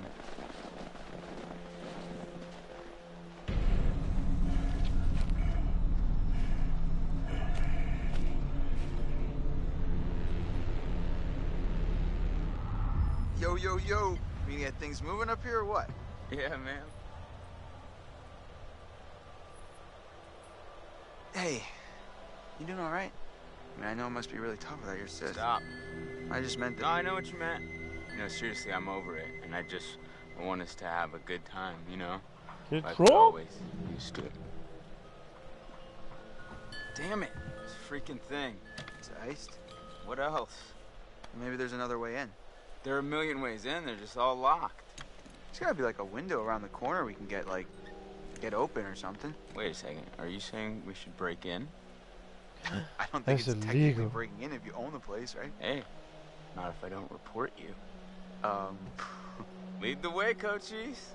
Yo, yo, yo. We get things moving up here or what? Yeah, man. Hey, you doing all right? I mean, I know it must be really tough without your sis. Stop. I just meant that. No, I know what you meant. You know, seriously, I'm over it, and I just I want us to have a good time. You know, Get like we drunk? always used to. Damn it! This freaking thing. It's iced. What else? Maybe there's another way in. There are a million ways in. They're just all locked. There's gotta be like a window around the corner we can get like get open or something. Wait a second. Are you saying we should break in? I don't think That's it's technically breaking in if you own the place, right? Hey, not if I don't report you. Um, Lead the way, Cochise.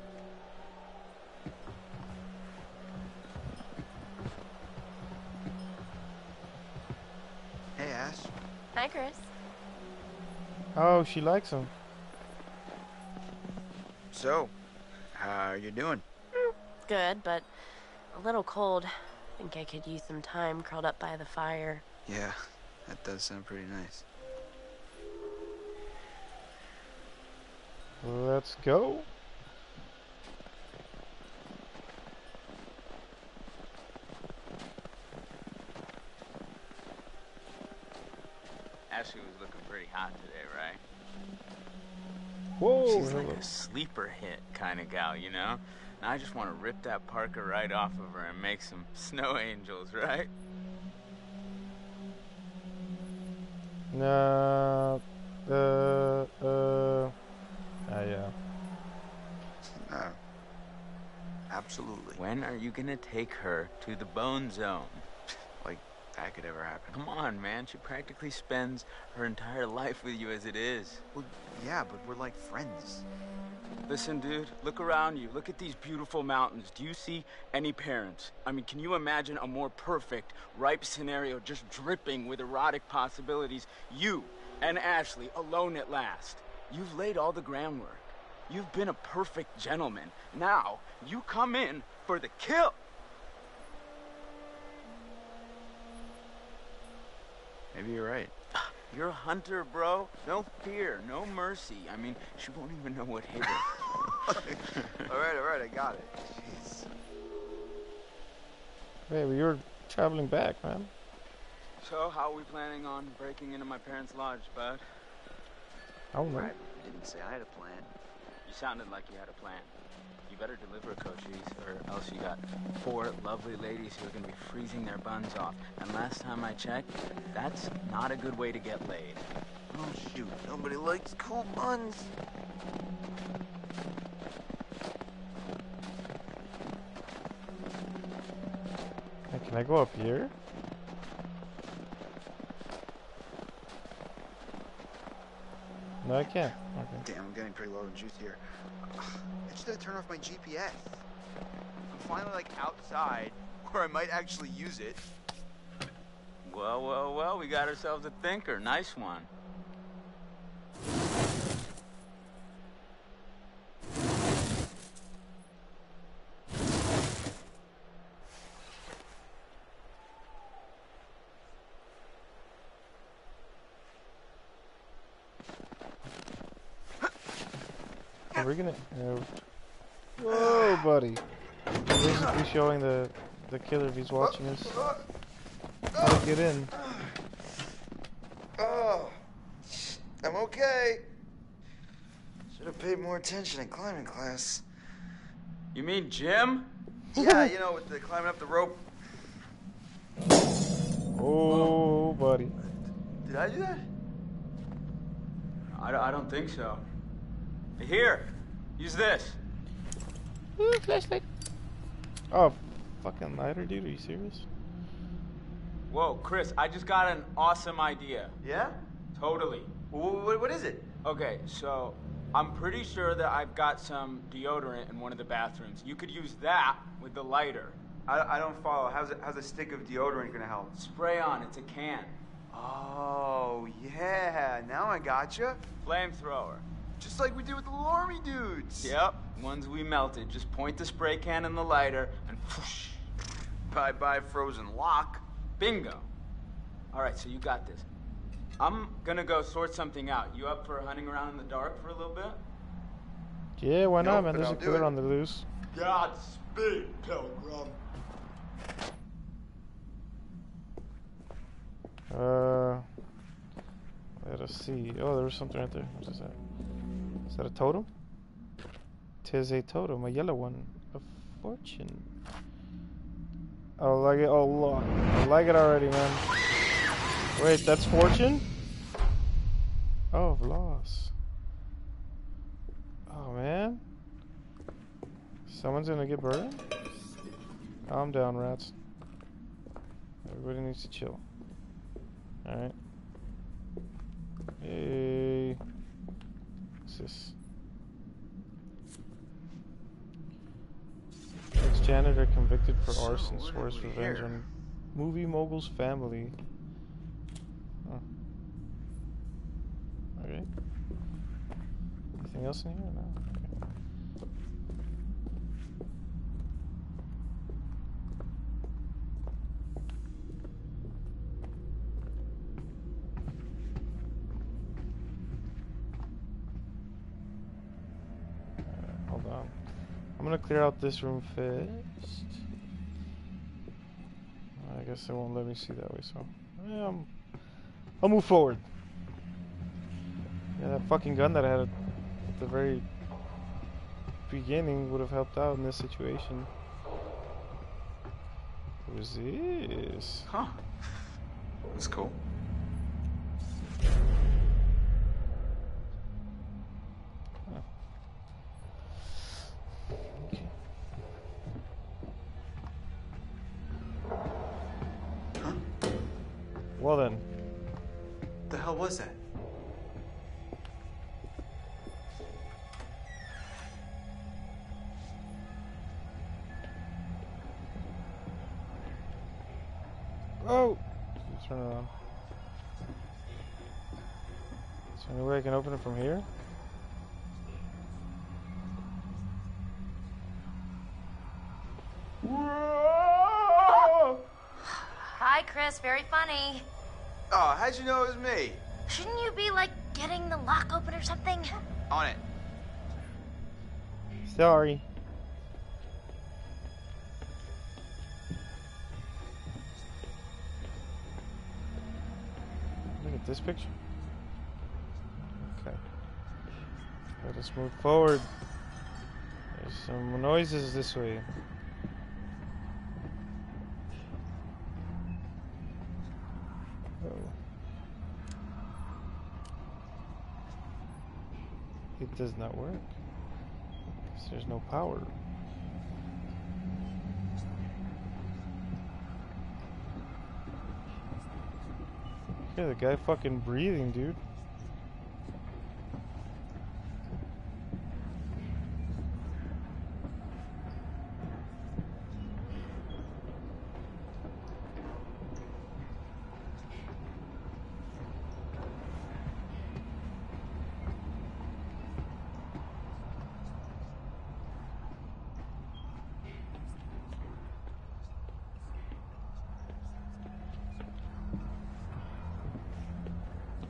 hey Ash. Hi, Chris. Oh, she likes him. So, how are you doing? Good, but a little cold. I think I could use some time curled up by the fire. Yeah, that does sound pretty nice. Let's go. Ashley was looking pretty hot today, right? Whoa. She's like a sleeper hit kind of gal, you know? And I just want to rip that Parker right off of her and make some snow angels, right? Nah. Uh. Uh. Ah, yeah. Uh, absolutely. When are you gonna take her to the bone zone? That could ever happen. Come on, man. She practically spends her entire life with you as it is. Well, yeah, but we're like friends. Listen, dude, look around you. Look at these beautiful mountains. Do you see any parents? I mean, can you imagine a more perfect, ripe scenario just dripping with erotic possibilities? You and Ashley alone at last. You've laid all the groundwork. You've been a perfect gentleman. Now, you come in for the kill. Maybe you're right. You're a hunter, bro. No fear, no mercy. I mean, she won't even know what hit her. all right, all right, I got it. Jeez. Hey, but you're traveling back, man. So, how are we planning on breaking into my parents' lodge, bud? I don't know. Right, didn't say I had a plan. You sounded like you had a plan. You better deliver, Cochise, or else you got four lovely ladies who are gonna be freezing their buns off. And last time I checked, that's not a good way to get laid. Oh shoot, nobody likes cool buns. Hey, can I go up here? I can't. Okay. Damn, I'm getting pretty low in juice here. I just gotta turn off my GPS. I'm finally like outside where I might actually use it. Well, well, well, we got ourselves a thinker. Nice one. Are gonna? Uh, whoa, buddy! Basically showing the the killer if he's watching us how to get in. Oh, I'm okay. Should have paid more attention in climbing class. You mean gym? Yeah, you know, with the climbing up the rope. Oh, buddy. Did I do that? I, I don't think so. Here, use this. Ooh, flashlight. Oh, fucking lighter, dude. Are you serious? Whoa, Chris, I just got an awesome idea. Yeah? Totally. What, what is it? Okay, so I'm pretty sure that I've got some deodorant in one of the bathrooms. You could use that with the lighter. I, I don't follow. How's, it, how's a stick of deodorant gonna help? Spray on, it's a can. Oh, yeah. Now I gotcha. Flamethrower. Just like we did with the little army dudes. Yep, ones we melted. Just point the spray can in the lighter and whoosh. Bye bye, frozen lock. Bingo. All right, so you got this. I'm gonna go sort something out. You up for hunting around in the dark for a little bit? Yeah, why not, Nope, man? There's I'll a do clear on the loose. Godspeed, Pilgrim. Uh, let us see. Oh, there was something right there. What is that? Is that a totem? Tis a totem, a yellow one, a fortune. I like it. Oh, look. I like it already, man. Wait, that's fortune? Oh, of loss. Oh, man. Someone's gonna get burned? Calm down, rats. Everybody needs to chill. Alright. Hey. This? Ex-janitor convicted for So, arson swears revenge on movie mogul's family. Huh. Okay. Anything else in here? No. I'm gonna clear out this room first. I guess it won't let me see that way, so yeah, I'm, I'll move forward. Yeah, that fucking gun that I had at the very beginning would have helped out in this situation. What is this? Huh. That's cool. Very funny. Oh, how'd you know it was me? Shouldn't you be like getting the lock open or something? On it. Sorry. Look at this picture. Okay. Let us move forward. There's some noises this way. Does not work. There's no power. Yeah, the guy fucking breathing, dude.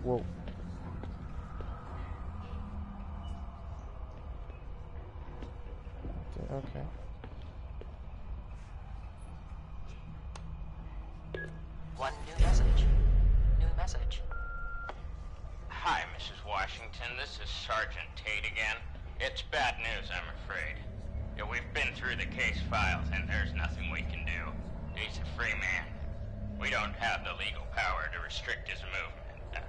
Whoa. Okay. One new message. New message. Hi, Mrs. Washington. This is Sergeant Tate again. It's bad news, I'm afraid. Yeah, we've been through the case files, and there's nothing we can do. He's a free man. We don't have the legal power to restrict his movement. Uh,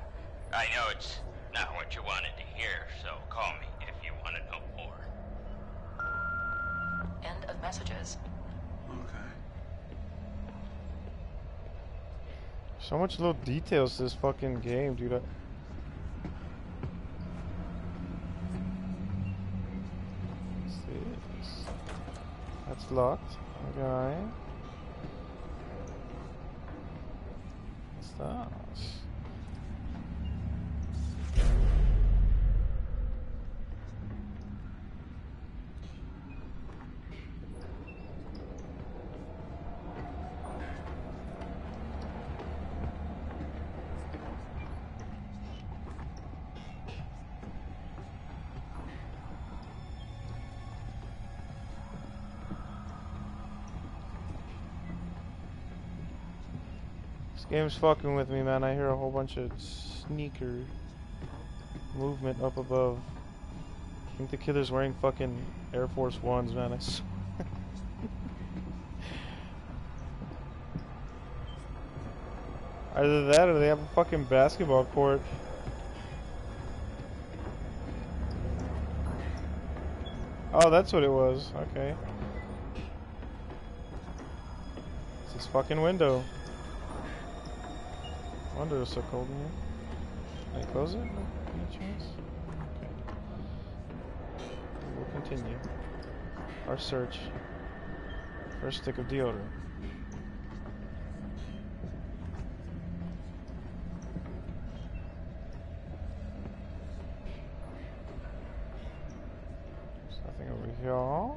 I know it's Not what you wanted to hear, so call me if you want to know more. End of messages. Okay. So much little details to this fucking game, dude. That's locked. Okay. What's that? Game's fucking with me, man. I hear a whole bunch of sneaker movement up above. I think the killer's wearing fucking Air Force Ones, man. I swear. Either that or they have a fucking basketball court. Oh, that's what it was. Okay. It's this fucking window. Wonder it's so cold in here. Can I close it? Any chance? Okay. We'll continue. Our search. First stick of deodorant. There's nothing over here. Oh.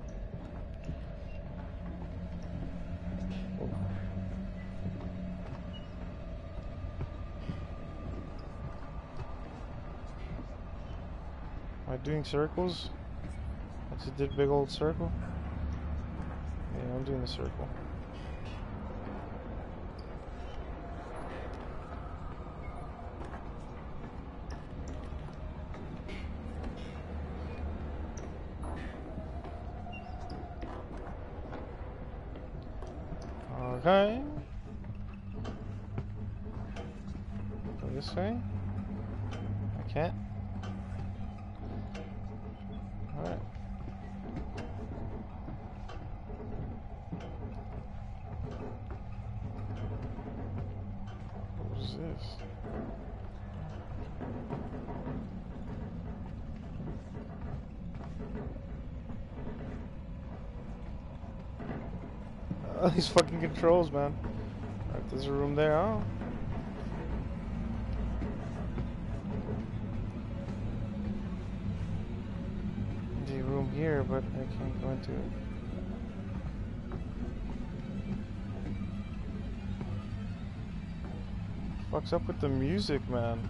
Am I doing circles? I just did big old circle. Yeah, I'm doing the circle. Oh, these fucking controls, man. There's a room there. Oh. The room here, but I can't go into it. Fuck's up with the music, man?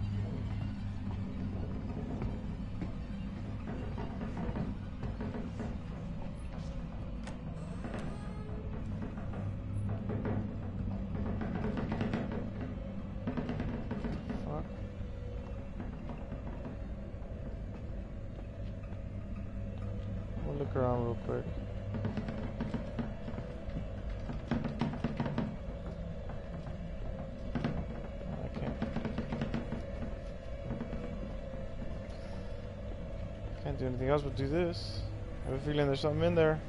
Can't do anything else but do this. I have a feeling there's something in there.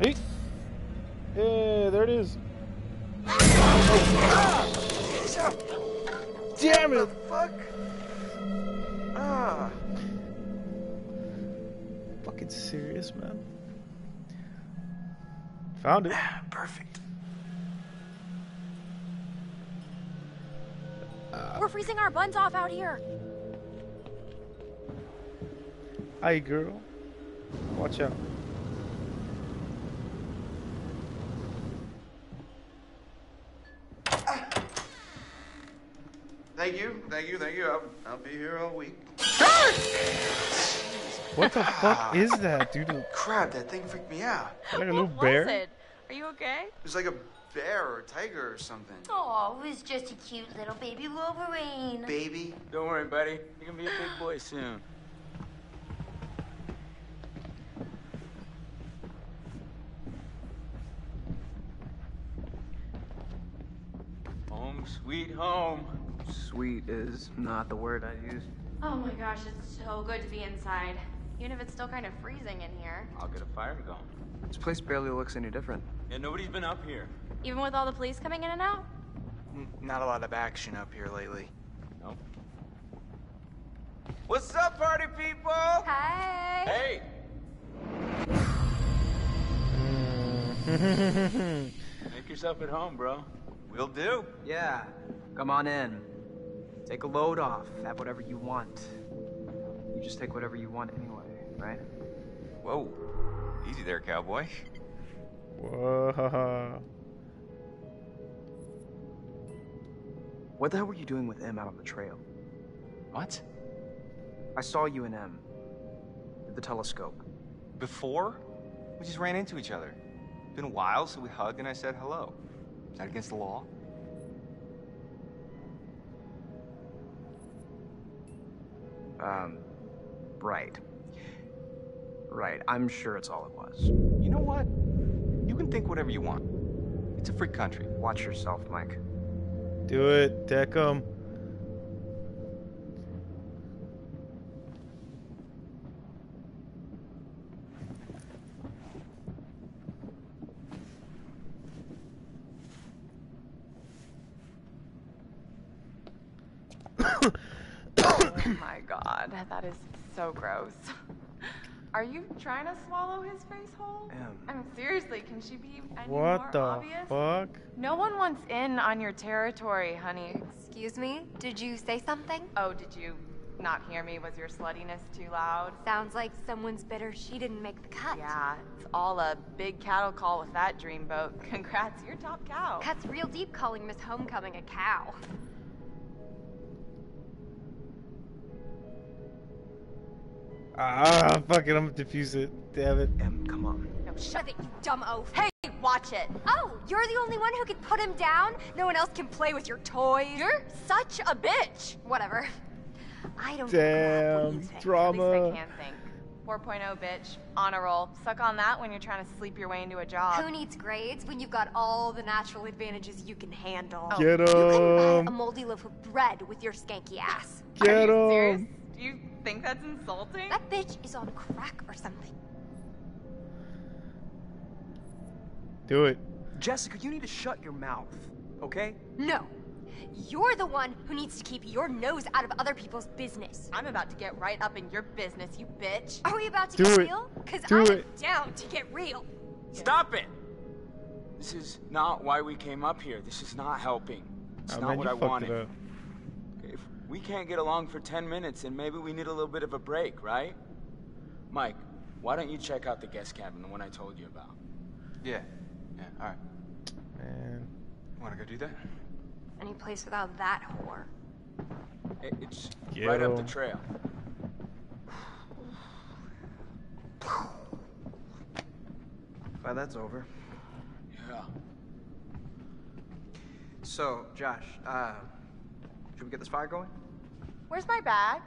Hey! Yeah, there it is. Damn it! Fuck. Ah. Fucking serious, man. Found it. Perfect. We're freezing our buns off out here. Hey, girl. Watch out. Thank you, thank you, thank you. I'll, I'll be here all week. What the fuck is that, dude? Crap, that thing freaked me out. Like a little What bear? was it? Are you okay? It was like a bear or a tiger or something. Oh, it was just a cute little baby Wolverine. Baby. Don't worry, buddy. You're gonna be a big boy soon. Sweet home. Sweet is not the word I use. Oh my gosh, it's so good to be inside. Even if it's still kind of freezing in here. I'll get a fire going. This place barely looks any different. Yeah, nobody's been up here. Even with all the police coming in and out? N- Not a lot of action up here lately. No. What's up, party people? Hey. Hey. Make yourself at home, bro. Will do. Yeah, come on in. Take a load off. Have whatever you want. You just take whatever you want anyway, right? Whoa. Easy there, cowboy. Whoa. What the hell were you doing with Em out on the trail? What? I saw you and Em. At the telescope. Before? We just ran into each other. Been a while, so we hugged and I said hello. Is that against the law? Um, right. Right, I'm sure it's all it was. You know what? You can think whatever you want. It's a free country. Watch yourself, Mike. Do it, Deckham. oh my god, that is so gross. Are you trying to swallow his face whole? I mean, seriously, can she be any more What the obvious? fuck? No one wants in on your territory, honey. Excuse me? Did you say something? Oh, did you not hear me? Was your sluttiness too loud? Sounds like someone's bitter she didn't make the cut. Yeah, it's all a big cattle call with that dreamboat. Congrats, you're top cow. Cuts real deep calling Miss Homecoming a cow. Ah, fuck it, I'm gonna defuse it. Damn it. Em, come on. No, shut it, you dumb oaf. Hey, watch it. Oh, you're the only one who can put him down? No one else can play with your toys? You're such a bitch. Whatever. I don't Damn, At drama. least I can think. 4.0 bitch, on a roll. Suck on that when you're trying to sleep your way into a job. Who needs grades when you've got all the natural advantages you can handle? Get You couldn't buy 'em. a moldy loaf of bread with your skanky ass. Get Are you serious? him. Do you think that's insulting? That bitch is on crack or something. Do it. Jessica, you need to shut your mouth, okay? No. You're the one who needs to keep your nose out of other people's business. I'm about to get right up in your business, you bitch. Are we about to Do get it. real? Because Do I'm it. down to get real. Stop it! This is not why we came up here. This is not helping. It's Oh, not man, what you I fucked it wanted. Up. If we can't get along for 10 minutes, and maybe we need a little bit of a break, right? Mike, why don't you check out the guest cabin, the one I told you about? Yeah. Yeah, alright. Man. Wanna go do that? Any place without that whore. It- It's Get right up the trail. Glad that's over. Yeah. So, Josh, uh, should we get this fire going? Where's my bag?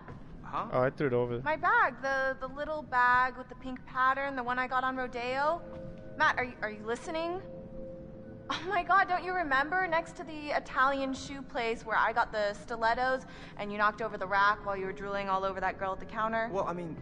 Huh? Oh, I threw it over. My bag, the the little bag with the pink pattern, the one I got on Rodeo. Matt, are you are you listening? Oh my god, don't you remember next to the Italian shoe place where I got the stilettos and you knocked over the rack while you were drooling all over that girl at the counter? Well, I mean,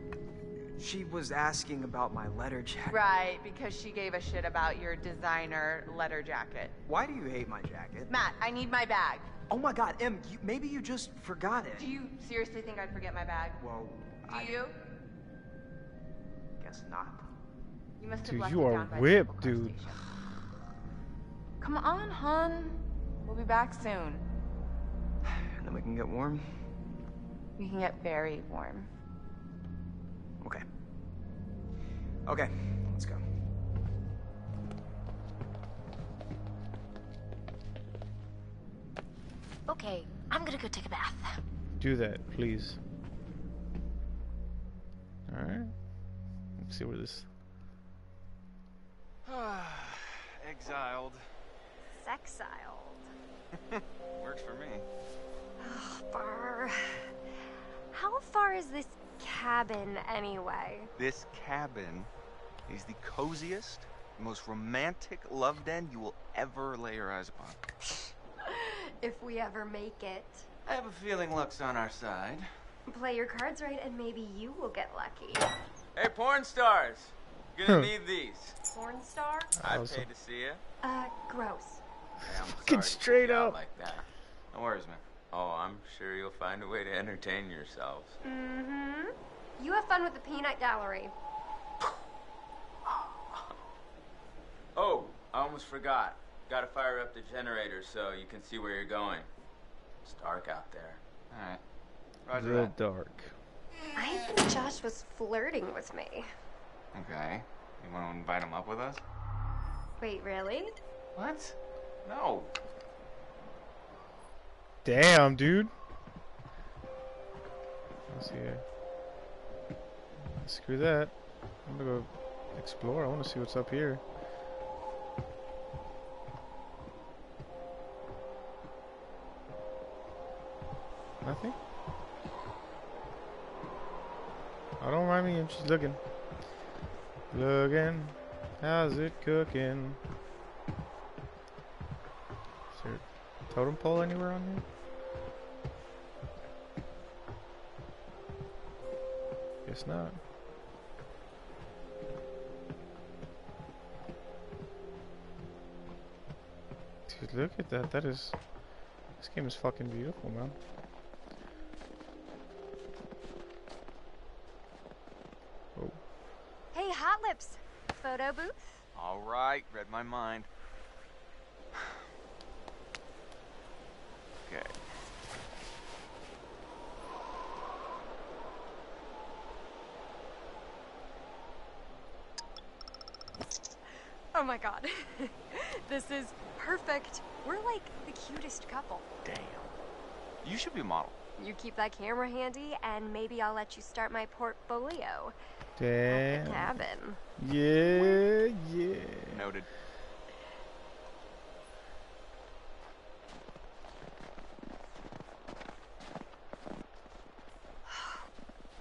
she was asking about my letter jacket. Right, because she gave a shit about your designer letter jacket. Why do you hate my jacket? Matt, I need my bag. Oh my god, Em, you, maybe you just forgot it. Do you seriously think I'd forget my bag? Well, Do I you? guess not. You must have Dude, left you it are down by the whipped, cable dude. station. Come on, hon. We'll be back soon. And then we can get warm. We can get very warm. Okay. Okay, let's go. Okay, I'm gonna go take a bath. Do that, please. Alright. Let's see where this. Exiled. Sexiled. Works for me. Oh, Burr. How far is this cabin anyway? This cabin is the coziest, most romantic love den you will ever lay your eyes upon. If we ever make it. I have a feeling luck's on our side. Play your cards right, and maybe you will get lucky. Hey, porn stars! You're gonna Huh. need these. Porn star? I'd Awesome. pay to see you. Uh, gross. Hey, I'm Fucking straight freak you out up. like that. No worries, man. Oh, I'm sure you'll find a way to entertain yourselves. Mm-hmm. You have fun with the peanut gallery. Oh, I almost forgot. Gotta fire up the generator so you can see where you're going. It's dark out there. Alright. Roger Real dark. I think Josh was flirting with me. Okay. You want to invite him up with us? Wait, really? What? No. Damn, dude. Let's see here. Screw that. I'm gonna go explore. I want to see what's up here. Nothing? I don't mind me if she's looking. Looking. How's it cooking? Is there a totem pole anywhere on here? Guess not. Dude, look at that. That is. This game is fucking beautiful, man. Oh. Hey, Hot Lips. Photo booth? All right. Read my mind. Okay. Oh my god. this is perfect. We're like the cutest couple. Damn. You should be a model. You keep that camera handy, and maybe I'll let you start my portfolio. Damn. The cabin. Yeah, yeah. Noted.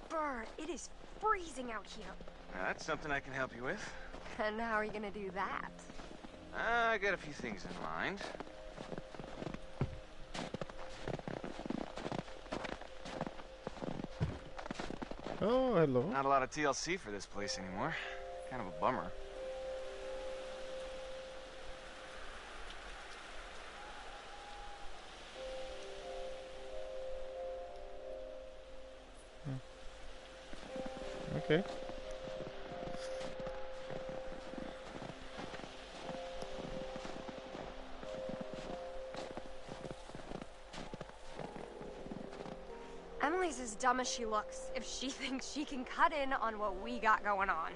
Brr, it is freezing out here. That's something I can help you with. And how are you gonna do that? Uh, I got a few things in mind. Oh, hello. Not a lot of TLC for this place anymore. Kind of a bummer. Okay. Emily's as dumb as she looks if she thinks she can cut in on what we got going on.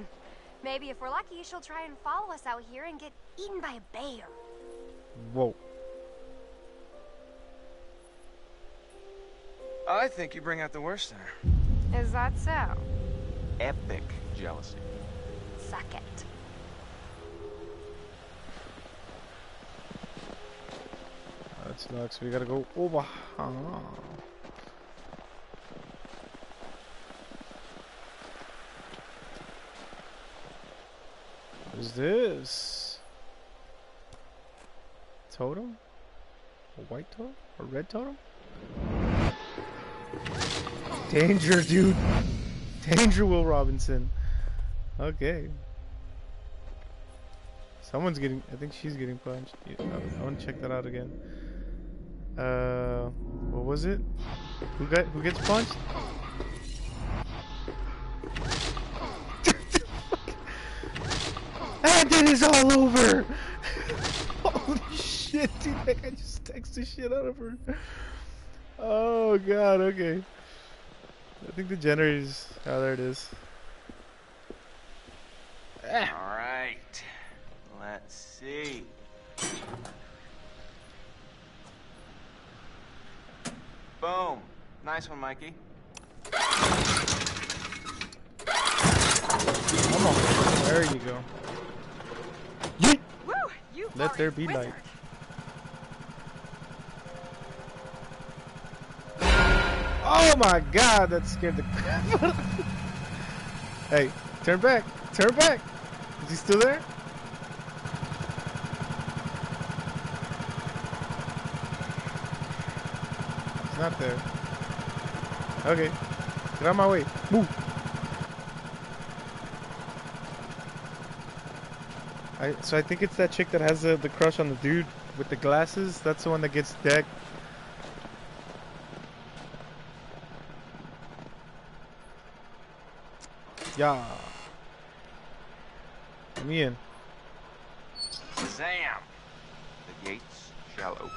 Maybe if we're lucky, she'll try and follow us out here and get eaten by a bear. Whoa. I think you bring out the worst in her. Is that so? Epic jealousy. Suck it. That sucks. We gotta go over. Ah. What is this? Totem? A white totem? A red totem? Danger, dude! Danger, Will Robinson. Okay. Someone's getting. I think she's getting punched. Yeah, I, I want to check that out again. Uh, what was it? Who got? Who gets punched? and it is all over. Holy shit, dude! Like I just texted the shit out of her. Oh god. Okay. I think the generator's. Oh, there it is. Eh. All right. Let's see. Boom. Nice one, Mikey. Come on. There you go. Woo! You Let there a be wizard. light. Oh my god, that scared the crap out of me. Hey, turn back. Turn back. Is he still there? He's not there. Okay. Get out of my way. Move. I, so I think it's that chick that has the, the crush on the dude with the glasses. That's the one that gets decked. Yeah. Let me in. Zam! The gates shall open.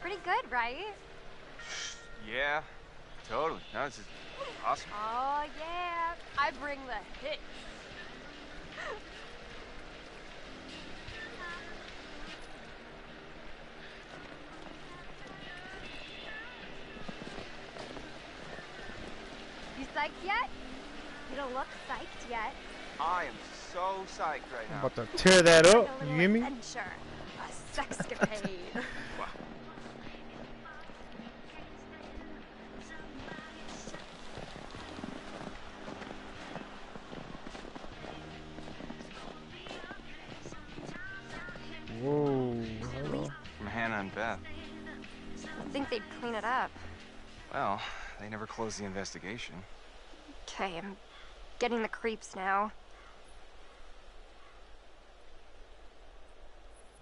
Pretty good, right? Yeah, totally. No, this is awesome. Oh, yeah. I bring the hit. Psyched yet? You don't look psyched yet. I am so psyched right I'm now. about to tear that up. You hear me? adventure. A sexcapade. Whoa. Hello. From Hannah and Beth. I think they'd clean it up. Well, they never closed the investigation. Okay, I'm getting the creeps now.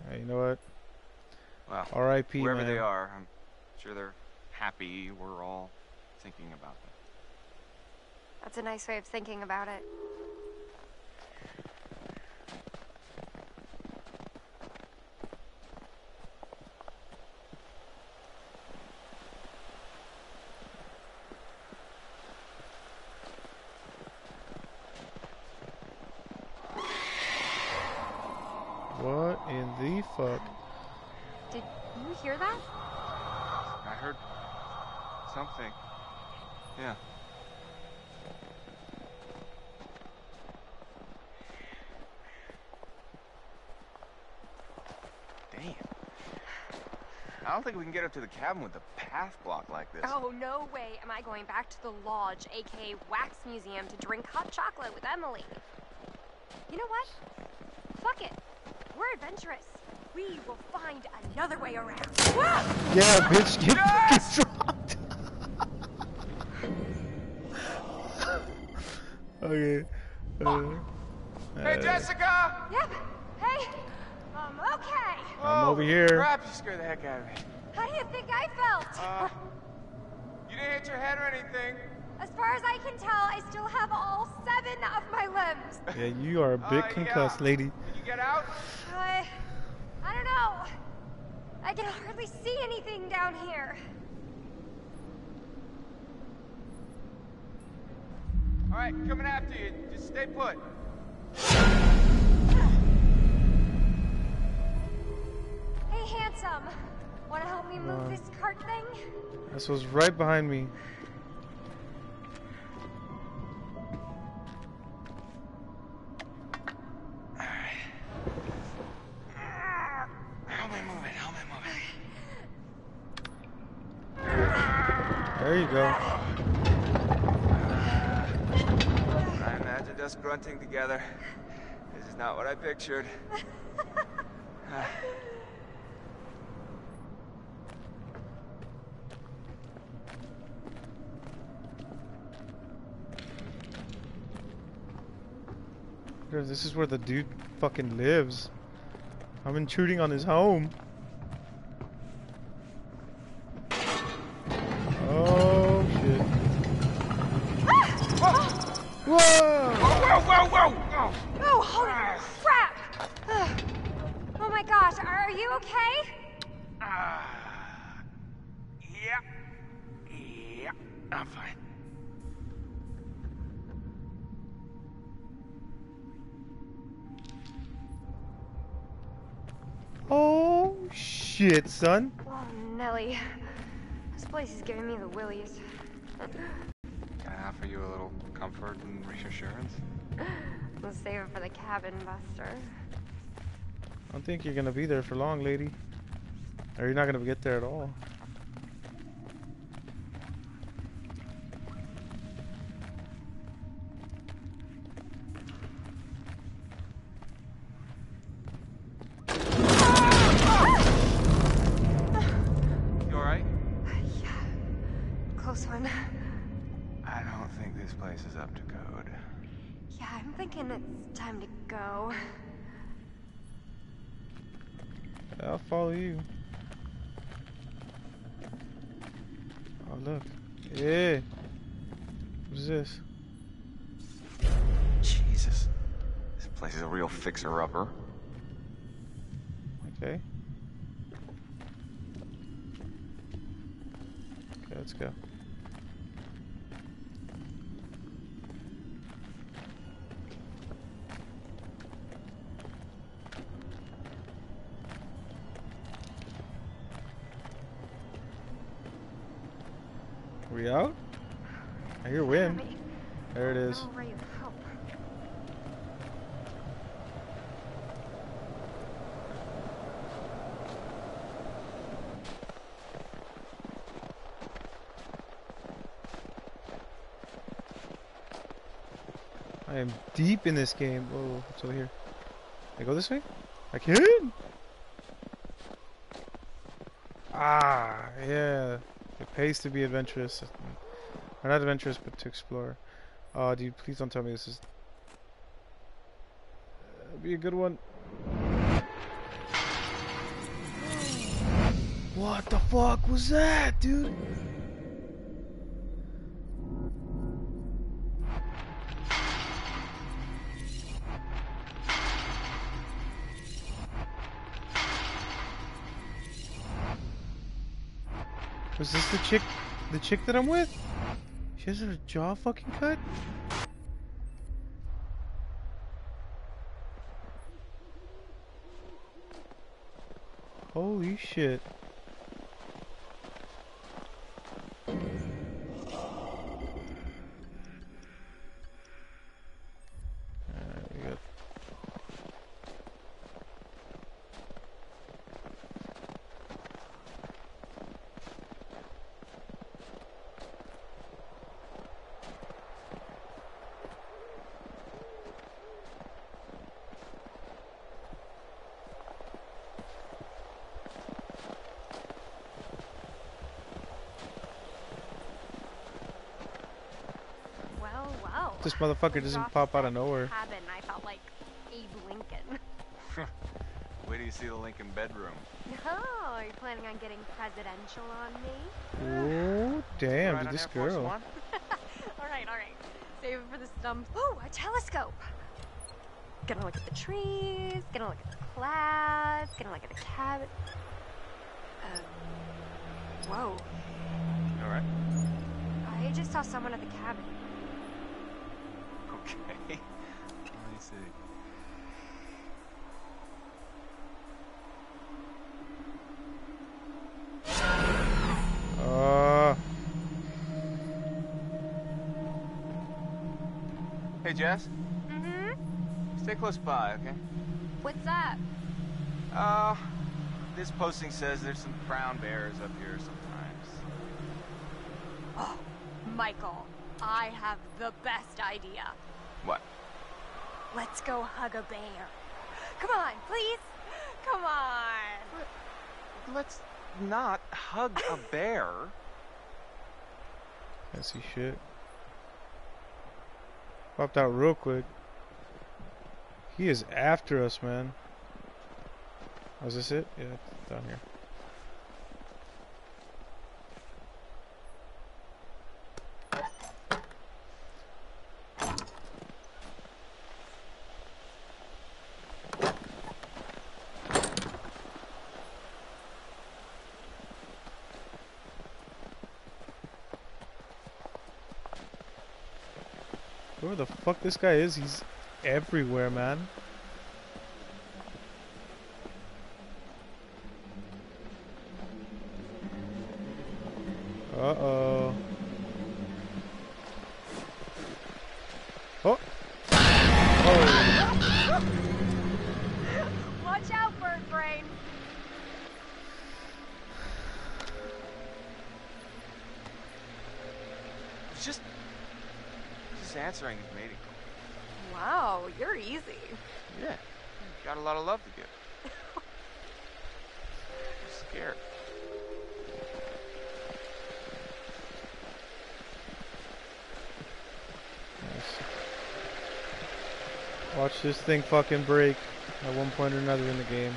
Hey, you know what? Well, R.I.P. Wherever man. they are, I'm sure they're happy we're all thinking about them. That's a nice way of thinking about it. What in the fuck? Did you hear that? I heard something. Yeah. Damn. I don't think we can get up to the cabin with a path block like this. Oh, no way am I going back to the lodge, aka Wax Museum, to drink hot chocolate with Emily. You know what? Fuck it. We're adventurous. We will find another way around. Yeah, bitch, get fucking dropped. okay. Uh, Hey, uh, Jessica! Yep. Hey. Um. I'm over here. Crap, you scared the heck out of me. How do you think I felt? Uh, you didn't hit your head or anything. As far as I can tell, I still have all seven of my limbs. Yeah, you are a bit Uh, concussed, yeah. lady. Can you get out? I. I don't know. I can hardly see anything down here. All right, coming after you. Just stay put. Hey, handsome. Want to help me move this cart thing? This was right behind me. Help me move help me move. There you go. I imagined us grunting together. This is not what I pictured. This is where the dude fucking lives. I'm intruding on his home. Shit, son. Oh, Nelly. This place is giving me the willies. Can I offer you a little comfort and reassurance? We'll save it for the cabin buster. I don't think you're gonna be there for long, lady. Or you're not gonna get there at all. Is up to code. Yeah, I'm thinking it's time to go. I'll follow you. Oh look. Yeah. What is this? Jesus. This place is a real fixer-upper. Okay. Okay, let's go. We out? I hear wind. There it is. No ray of hope. I am deep in this game. Whoa, what's over here? Can I go this way? I can! Ah, yeah. It pays to be adventurous. Or not adventurous, but to explore. Oh, dude, please don't tell me this is... Uh, be a good one. What the fuck was that, dude? Was this the chick, the chick that I'm with? She has her jaw fucking cut? Holy shit. Alright, we got Well, well. This motherfucker doesn't pop out of nowhere. Cabin, I felt like Abe Lincoln. Wait do you see the Lincoln bedroom. Oh, are you planning on getting presidential on me? Oh, damn, Right this girl. One? all right, all right. Save it for the stump. Oh, a telescope. Gonna look at the trees. Gonna look at the clouds. Gonna look at the cabin. Uh, whoa. All right. I just saw someone at the cabin. Uh, Hey, Jess. Mm-hmm. Stay close by, okay? What's up? Uh, this posting says there's some brown bears up here sometimes. Oh, Michael, I have the best idea. What? Let's go hug a bear. Come on, please. Come on. Let's not hug a bear. can't see shit. Popped out real quick. He is after us, man. Oh, is this it? Yeah, down here. Whoever the fuck this guy is, he's everywhere, man. Thing fucking break at one point or another in the game.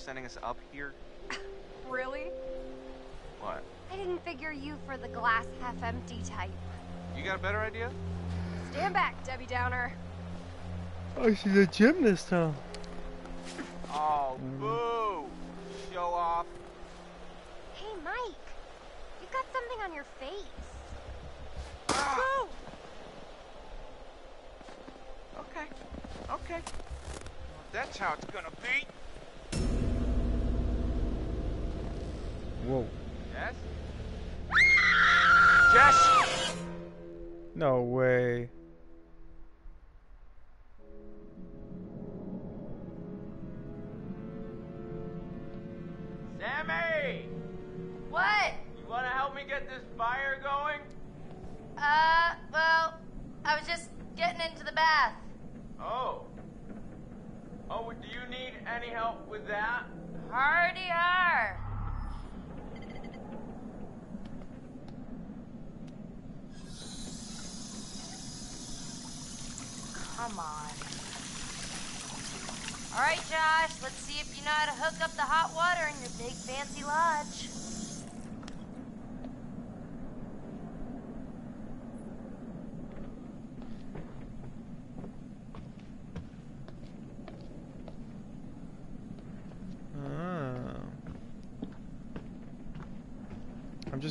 Sending us up here? Really? What? I didn't figure you for the glass half empty type. You got a better idea? Stand back, Debbie Downer. Oh, she's a gymnast, huh?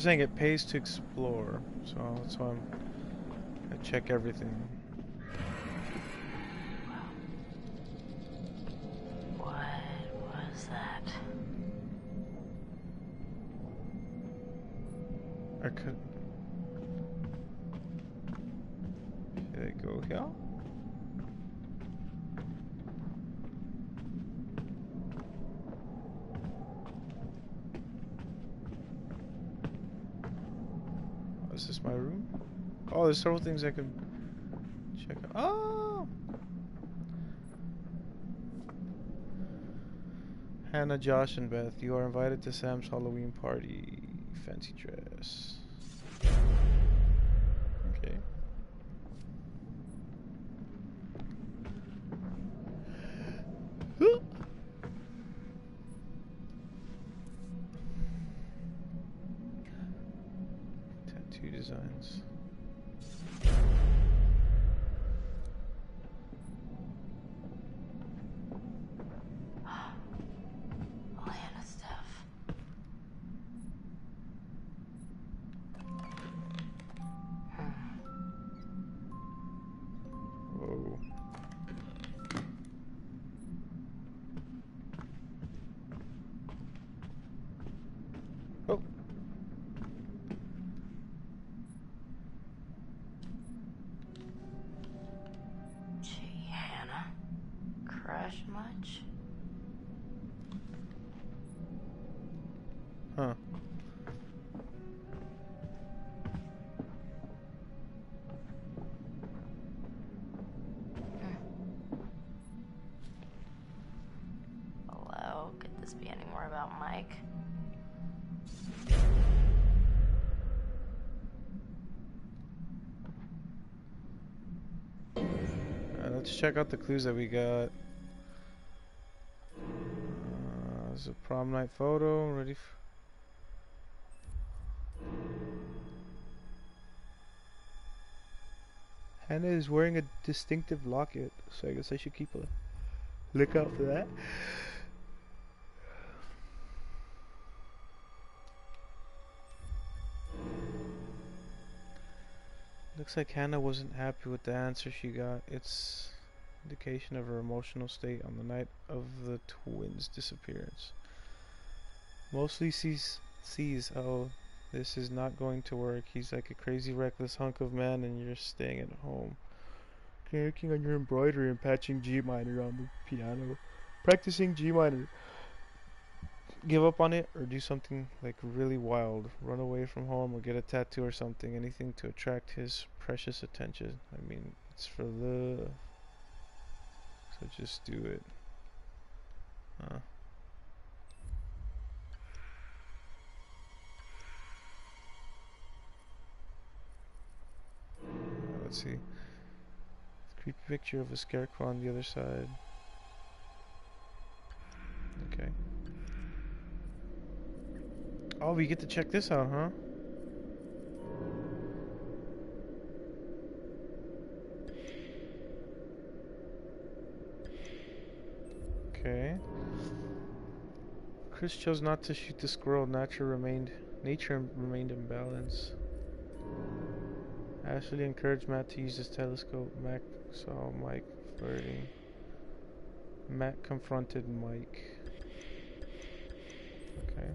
Saying it pays to explore, so that's why I'm, I check everything. This my room? Oh, there's several things I can check out. Oh! Hannah, Josh, and Beth, you are invited to Sam's Halloween party. Fancy dress. Check out the clues that we got. Uh, there's a prom night photo. Ready? Hannah is wearing a distinctive locket, so I guess I should keep a lookout for that. Looks like Hannah wasn't happy with the answer she got. It's indication of her emotional state on the night of the twins' disappearance. Mostly sees sees oh this is not going to work. He's like a crazy reckless hunk of man and you're staying at home. working on your embroidery and patching G minor on the piano. Practicing G minor. Give up on it or do something like really wild. Run away from home or get a tattoo or something. Anything to attract his precious attention. I mean, it's for love. So just do it. Huh. Uh, Let's see. Creepy picture of a scarecrow on the other side. Okay. Oh, we get to check this out, huh? Okay. Chris chose not to shoot the squirrel. Nature remained nature remained in balance. Ashley encouraged Matt to use his telescope. Mac saw Mike flirting. Matt confronted Mike. Okay.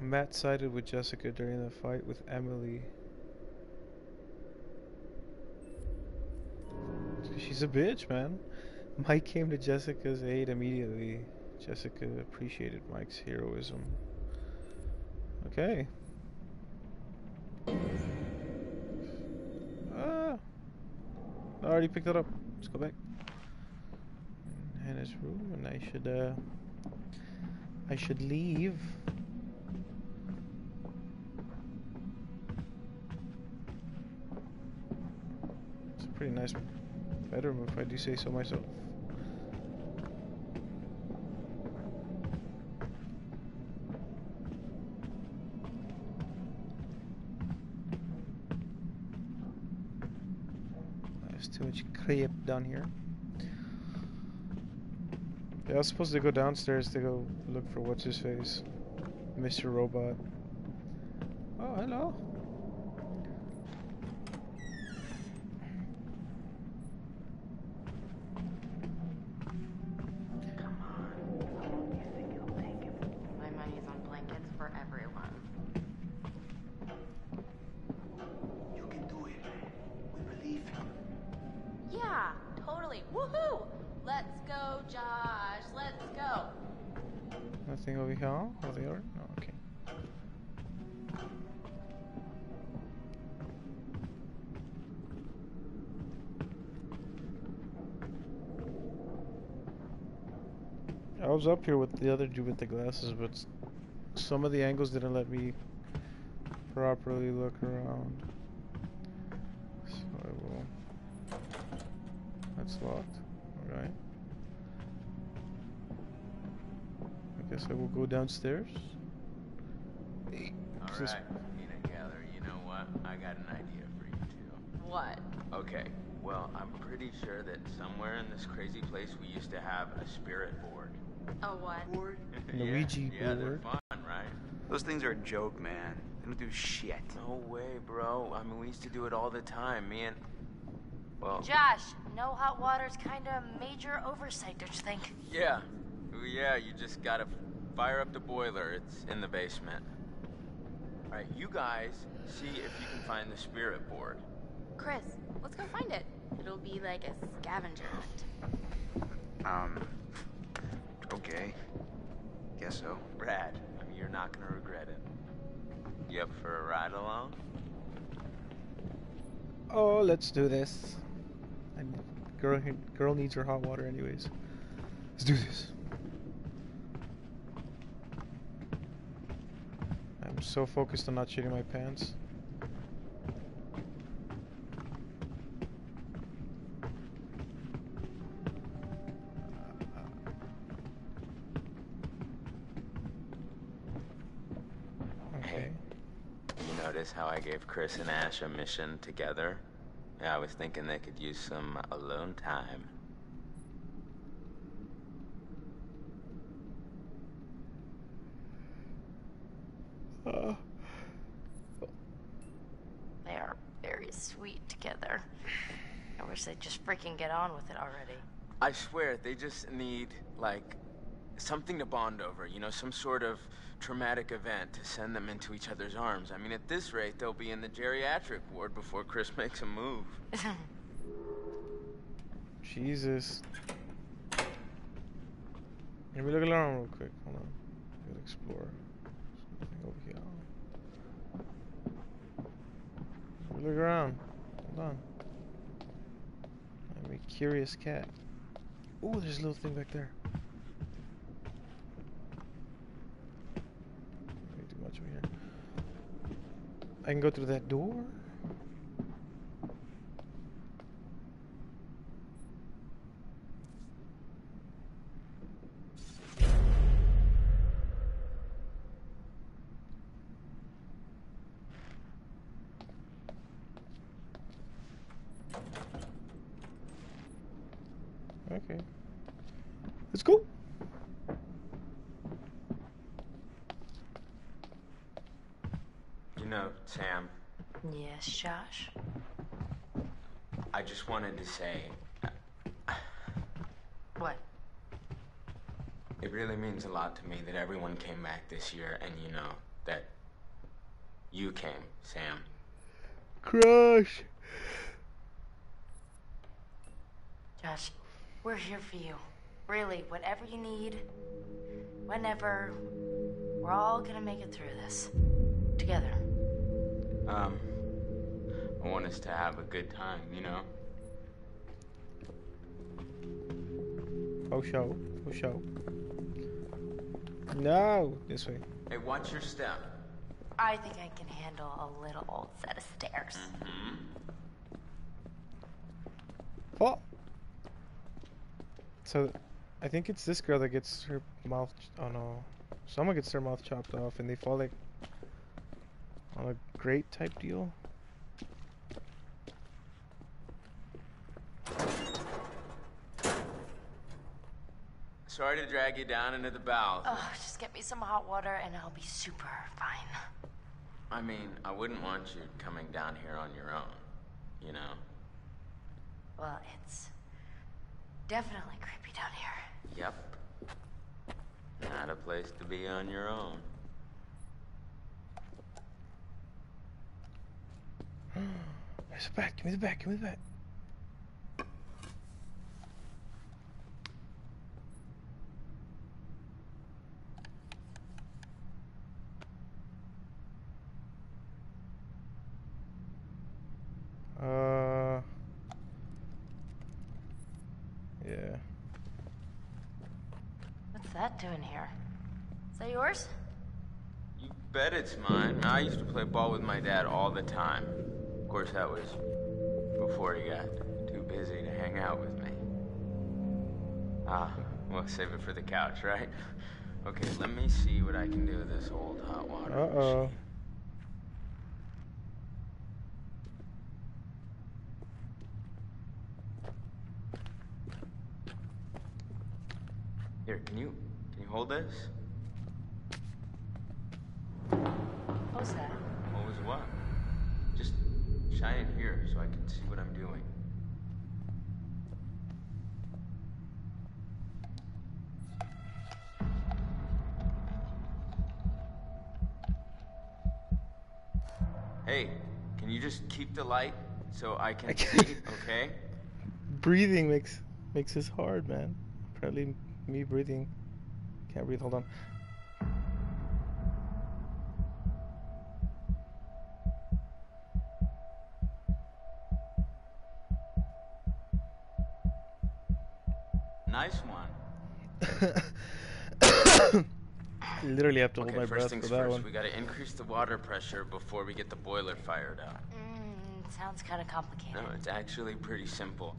Matt sided with Jessica during the fight with Emily. She's a bitch, man. Mike came to Jessica's aid immediately. Jessica appreciated Mike's heroism. Okay. Ah! I already picked it up. Let's go back. His room, and I should, uh, I should leave. It's a pretty nice bedroom, if I do say so myself. Much creep down here. Yeah, I was supposed to go downstairs to go look for what's his face, Mr. Robot. Oh, hello. Was up here with the other dude with the glasses, but some of the angles didn't let me properly look around. So I will. That's locked. Alright. I guess I will go downstairs. All Is this- right, peanut gatherer. You know what? I got an idea for you too. What? Okay. Well, I'm pretty sure that somewhere in this crazy place we used to have a spirit board. A what? Board? An yeah, Ouija yeah, they're board. fun, right? Those things are a joke, man. They don't do shit. No way, bro. I mean, we used to do it all the time. Me and well, Josh, no hot water's kind of a major oversight, don't you think? yeah, Ooh, yeah. You just gotta fire up the boiler. It's in the basement. All right, you guys see if you can find the spirit board. Chris, let's go find it. It'll be like a scavenger hunt. Um. Okay. Guess so. Brad, I mean, you're not gonna regret it. You up for a ride along? Oh, let's do this. And girl, girl needs her hot water anyways. Let's do this. I'm so focused on not shitting my pants. Notice how I gave Chris and Ash a mission together? Yeah, I was thinking they could use some alone time. Uh, They are very sweet together. I wish they'd just freaking get on with it already. I swear, they just need, like, something to bond over, you know, some sort of traumatic event to send them into each other's arms. I mean, at this rate, they'll be in the geriatric ward before Chris makes a move. Jesus. Let me look around real quick. Hold on. Good explore. Nothing over here. Let me look around. Hold on. I'm a curious cat. Oh, there's a little thing back there. Way too much over here. I can go through that door. Okay. Let's go. You know, Sam, Yes, Josh. I just wanted to say What? it really means a lot to me that everyone came back this year and you know that you came, Sam. Crush. Josh, we're here for you. Really, whatever you need, whenever, we're all gonna make it through this. Together. Um, I want us to have a good time, you know? Oh show. Oh show. No. This way. Hey, watch your step. I think I can handle a little old set of stairs. Hmm? Oh. So, I think it's this girl that gets her mouth. Oh no. Someone gets their mouth chopped off and they fall like on a grate type deal. Sorry to drag you down into the bowels. Oh, just get me some hot water and I'll be super fine. I mean, I wouldn't want you coming down here on your own, you know? Well, it's definitely creepy down here. Yep. Not a place to be on your own. Where's the bat? Give me the bat. Give me the bat. Uh. Yeah. What's that doing here? Is that yours? You bet it's mine. I used to play ball with my dad all the time. Of course, that was before he got too busy to hang out with me. Ah, we'll save it for the couch, right? Okay, let me see what I can do with this old hot water. Uh can you can you hold this? What was that? What was what? Just shine it here so I can see what I'm doing. Hey, can you just keep the light so I can see? Okay. Breathing makes makes this hard, man. Apparently, me breathing. Can't breathe. Hold on. Nice one. I literally have to hold my breath things for that first. one. We gotta increase the water pressure before we get the boiler fired up. Mm, sounds kind of complicated. No, it's actually pretty simple.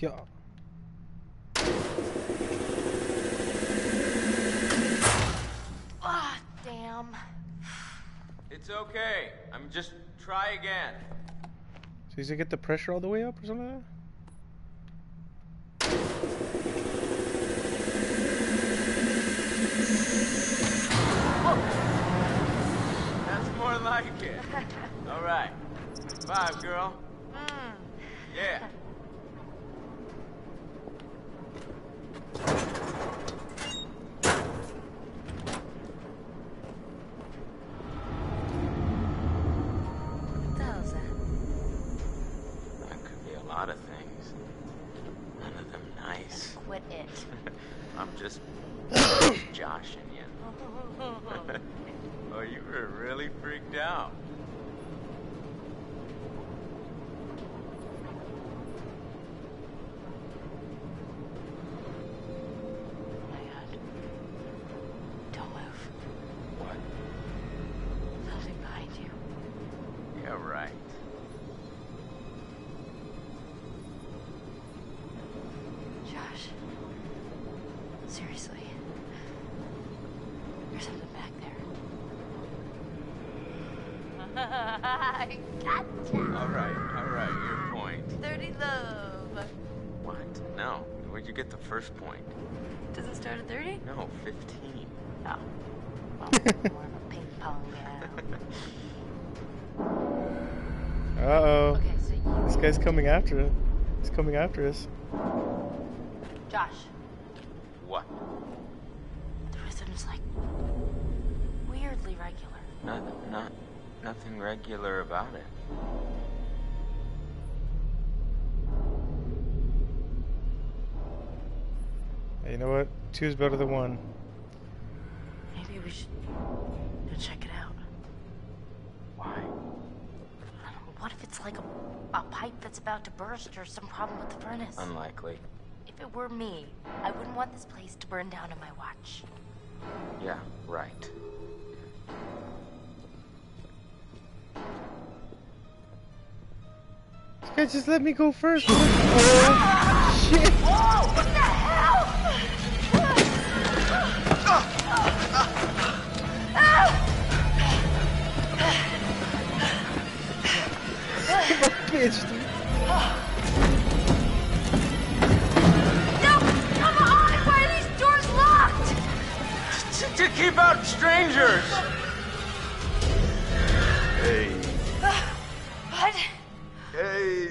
Yeah. Ah, damn. It's okay. I'm just try again. So he's gonna get the pressure all the way up or something like that? That's more like it. All right. Five, girl. Mm. Yeah. The first point? Does it start at 30? No, 15. Oh. Well, more of a ping pong Uh oh. Okay, so you- This guy's coming after us. He's coming after us. Josh, What? the rhythm is like weirdly regular. Not, not, nothing regular about it. Hey, you know what? Two is better than one. Maybe we should go check it out. Why? What if it's like a, a pipe that's about to burst or some problem with the furnace? Unlikely. If it were me, I wouldn't want this place to burn down on my watch. Yeah, right. This guy just let me go first. Oh, shit. Whoa! Bitch, dude. No! Come on! Why are these doors locked? To, to keep out strangers! Hey. What? Hey.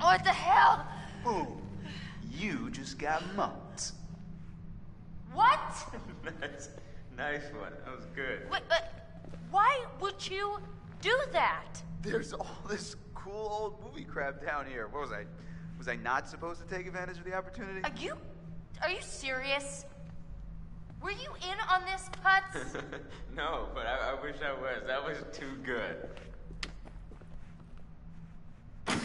What the hell? Boom. You just got mumped. What? nice, nice one. That was good. Wait, but uh, why would you do that? There's all this cool old movie crap down here. What was I? Was I not supposed to take advantage of the opportunity? Are you are you serious? Were you in on this, Putz? no, but I, I wish I was. That was too good. to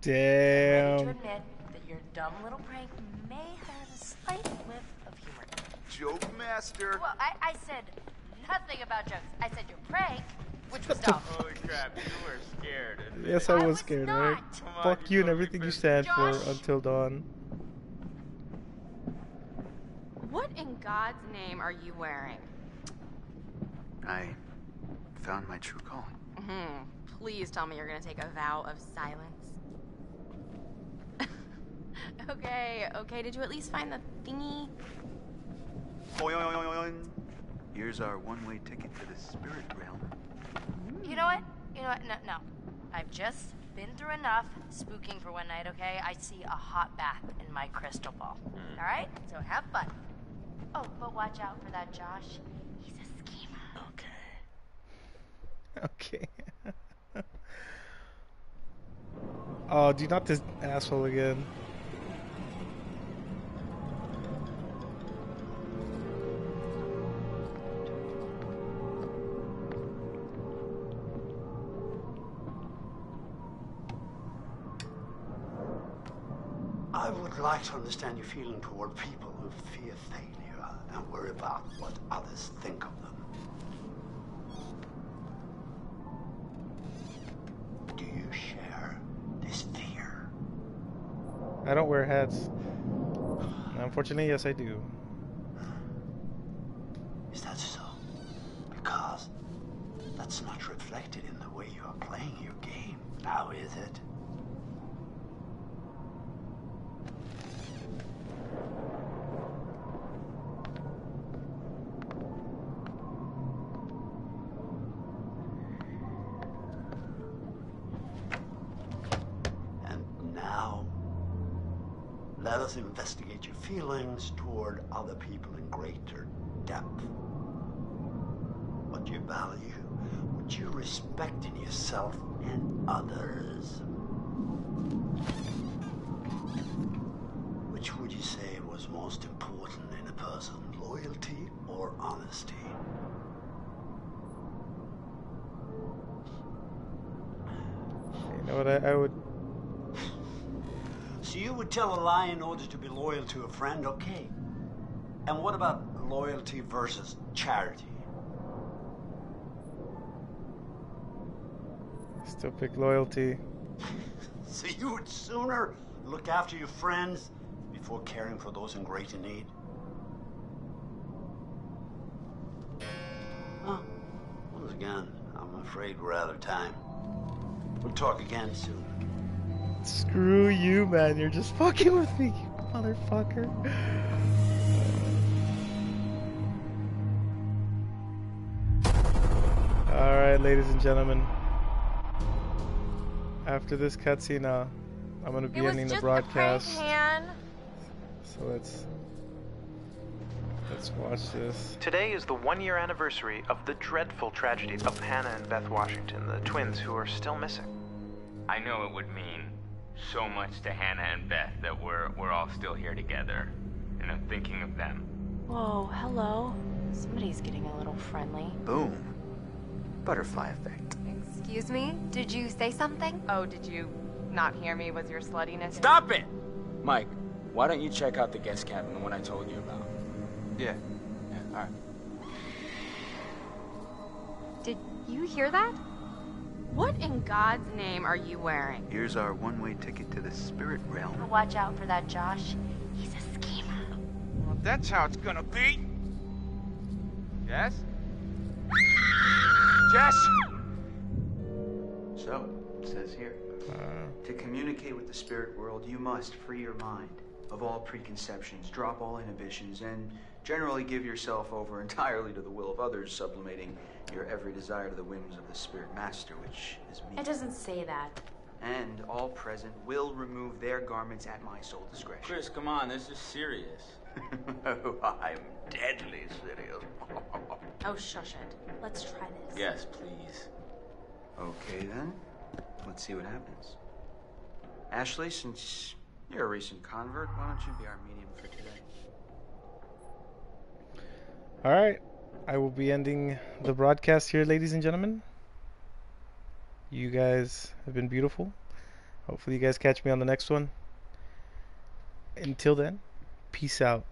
Damn. admit that your dumb little prank may have a slight whiff of humor. Joke master. Well, I, I said nothing about jokes. I said your prank, which was dumb. Holy crap, you were scared. admit Yes, it. I was scared, right? Come on, Fuck you you and everything you stand it. for until dawn. What in God's name are you wearing? I found my true calling. Mm -hmm. Please tell me you're gonna take a vow of silence. okay, okay. Did you at least find the thingy? Here's our one-way ticket to the spirit realm. You know what? You know what? No, no. I've just been through enough spooking for one night, okay? I see a hot bath in my crystal ball. Mm. All right? So have fun. Oh, but watch out for that Josh. He's a schemer. Okay. Okay. oh, do not this asshole again. Would like to understand your feeling toward people who fear failure and worry about what others think of them. Do you share this fear? I don't wear hats. Unfortunately, yes, I do. Is that so? Because that's not reflected in the way you are playing your game, now is it? investigate your feelings toward other people in greater depth. What you value, what you respect in yourself and others. Which would you say was most important in a person, loyalty or honesty? You know what I, I would you would tell a lie in order to be loyal to a friend, okay? And what about loyalty versus charity? Still pick loyalty. So you would sooner look after your friends before caring for those in greater need? Huh. Once again, I'm afraid we're out of time. We'll talk again soon. Screw you, man. You're just fucking with me, you motherfucker. Alright, ladies and gentlemen. After this cutscene, uh, I'm gonna be It was ending the just a prank, broadcast. So let's let's watch this. Today is the one year anniversary of the dreadful tragedy of Hannah and Beth Washington, the twins who are still missing. I know it would mean so much to Hannah and Beth that we're we're all still here together, and I'm thinking of them. Whoa, hello. Somebody's getting a little friendly. Boom. Butterfly effect. Excuse me? Did you say something? Oh, did you not hear me? Was your sluttiness? Stop it! Mike, why don't you check out the guest cabin, the one I told you about? Yeah. Yeah, alright. Did you hear that? What in God's name are you wearing? Here's our one-way ticket to the spirit realm. Watch out for that Josh. He's a schemer. Well, that's how it's gonna be. Yes? Jess? So, it says here. Uh. To communicate with the spirit world, you must free your mind of all preconceptions, drop all inhibitions, and generally give yourself over entirely to the will of others, sublimating your every desire to the whims of the spirit master, which is me. It doesn't say that. And all present will remove their garments at my sole discretion. Chris, come on, this is serious. oh, I'm deadly serious. Oh, shush it. Let's try this. Yes, please. Okay then, let's see what happens. Ashley, since you're a recent convert, why don't you be our medium for today? Alright. I will be ending the broadcast here, ladies and gentlemen. You guys have been beautiful. Hopefully, you guys catch me on the next one. Until then, peace out.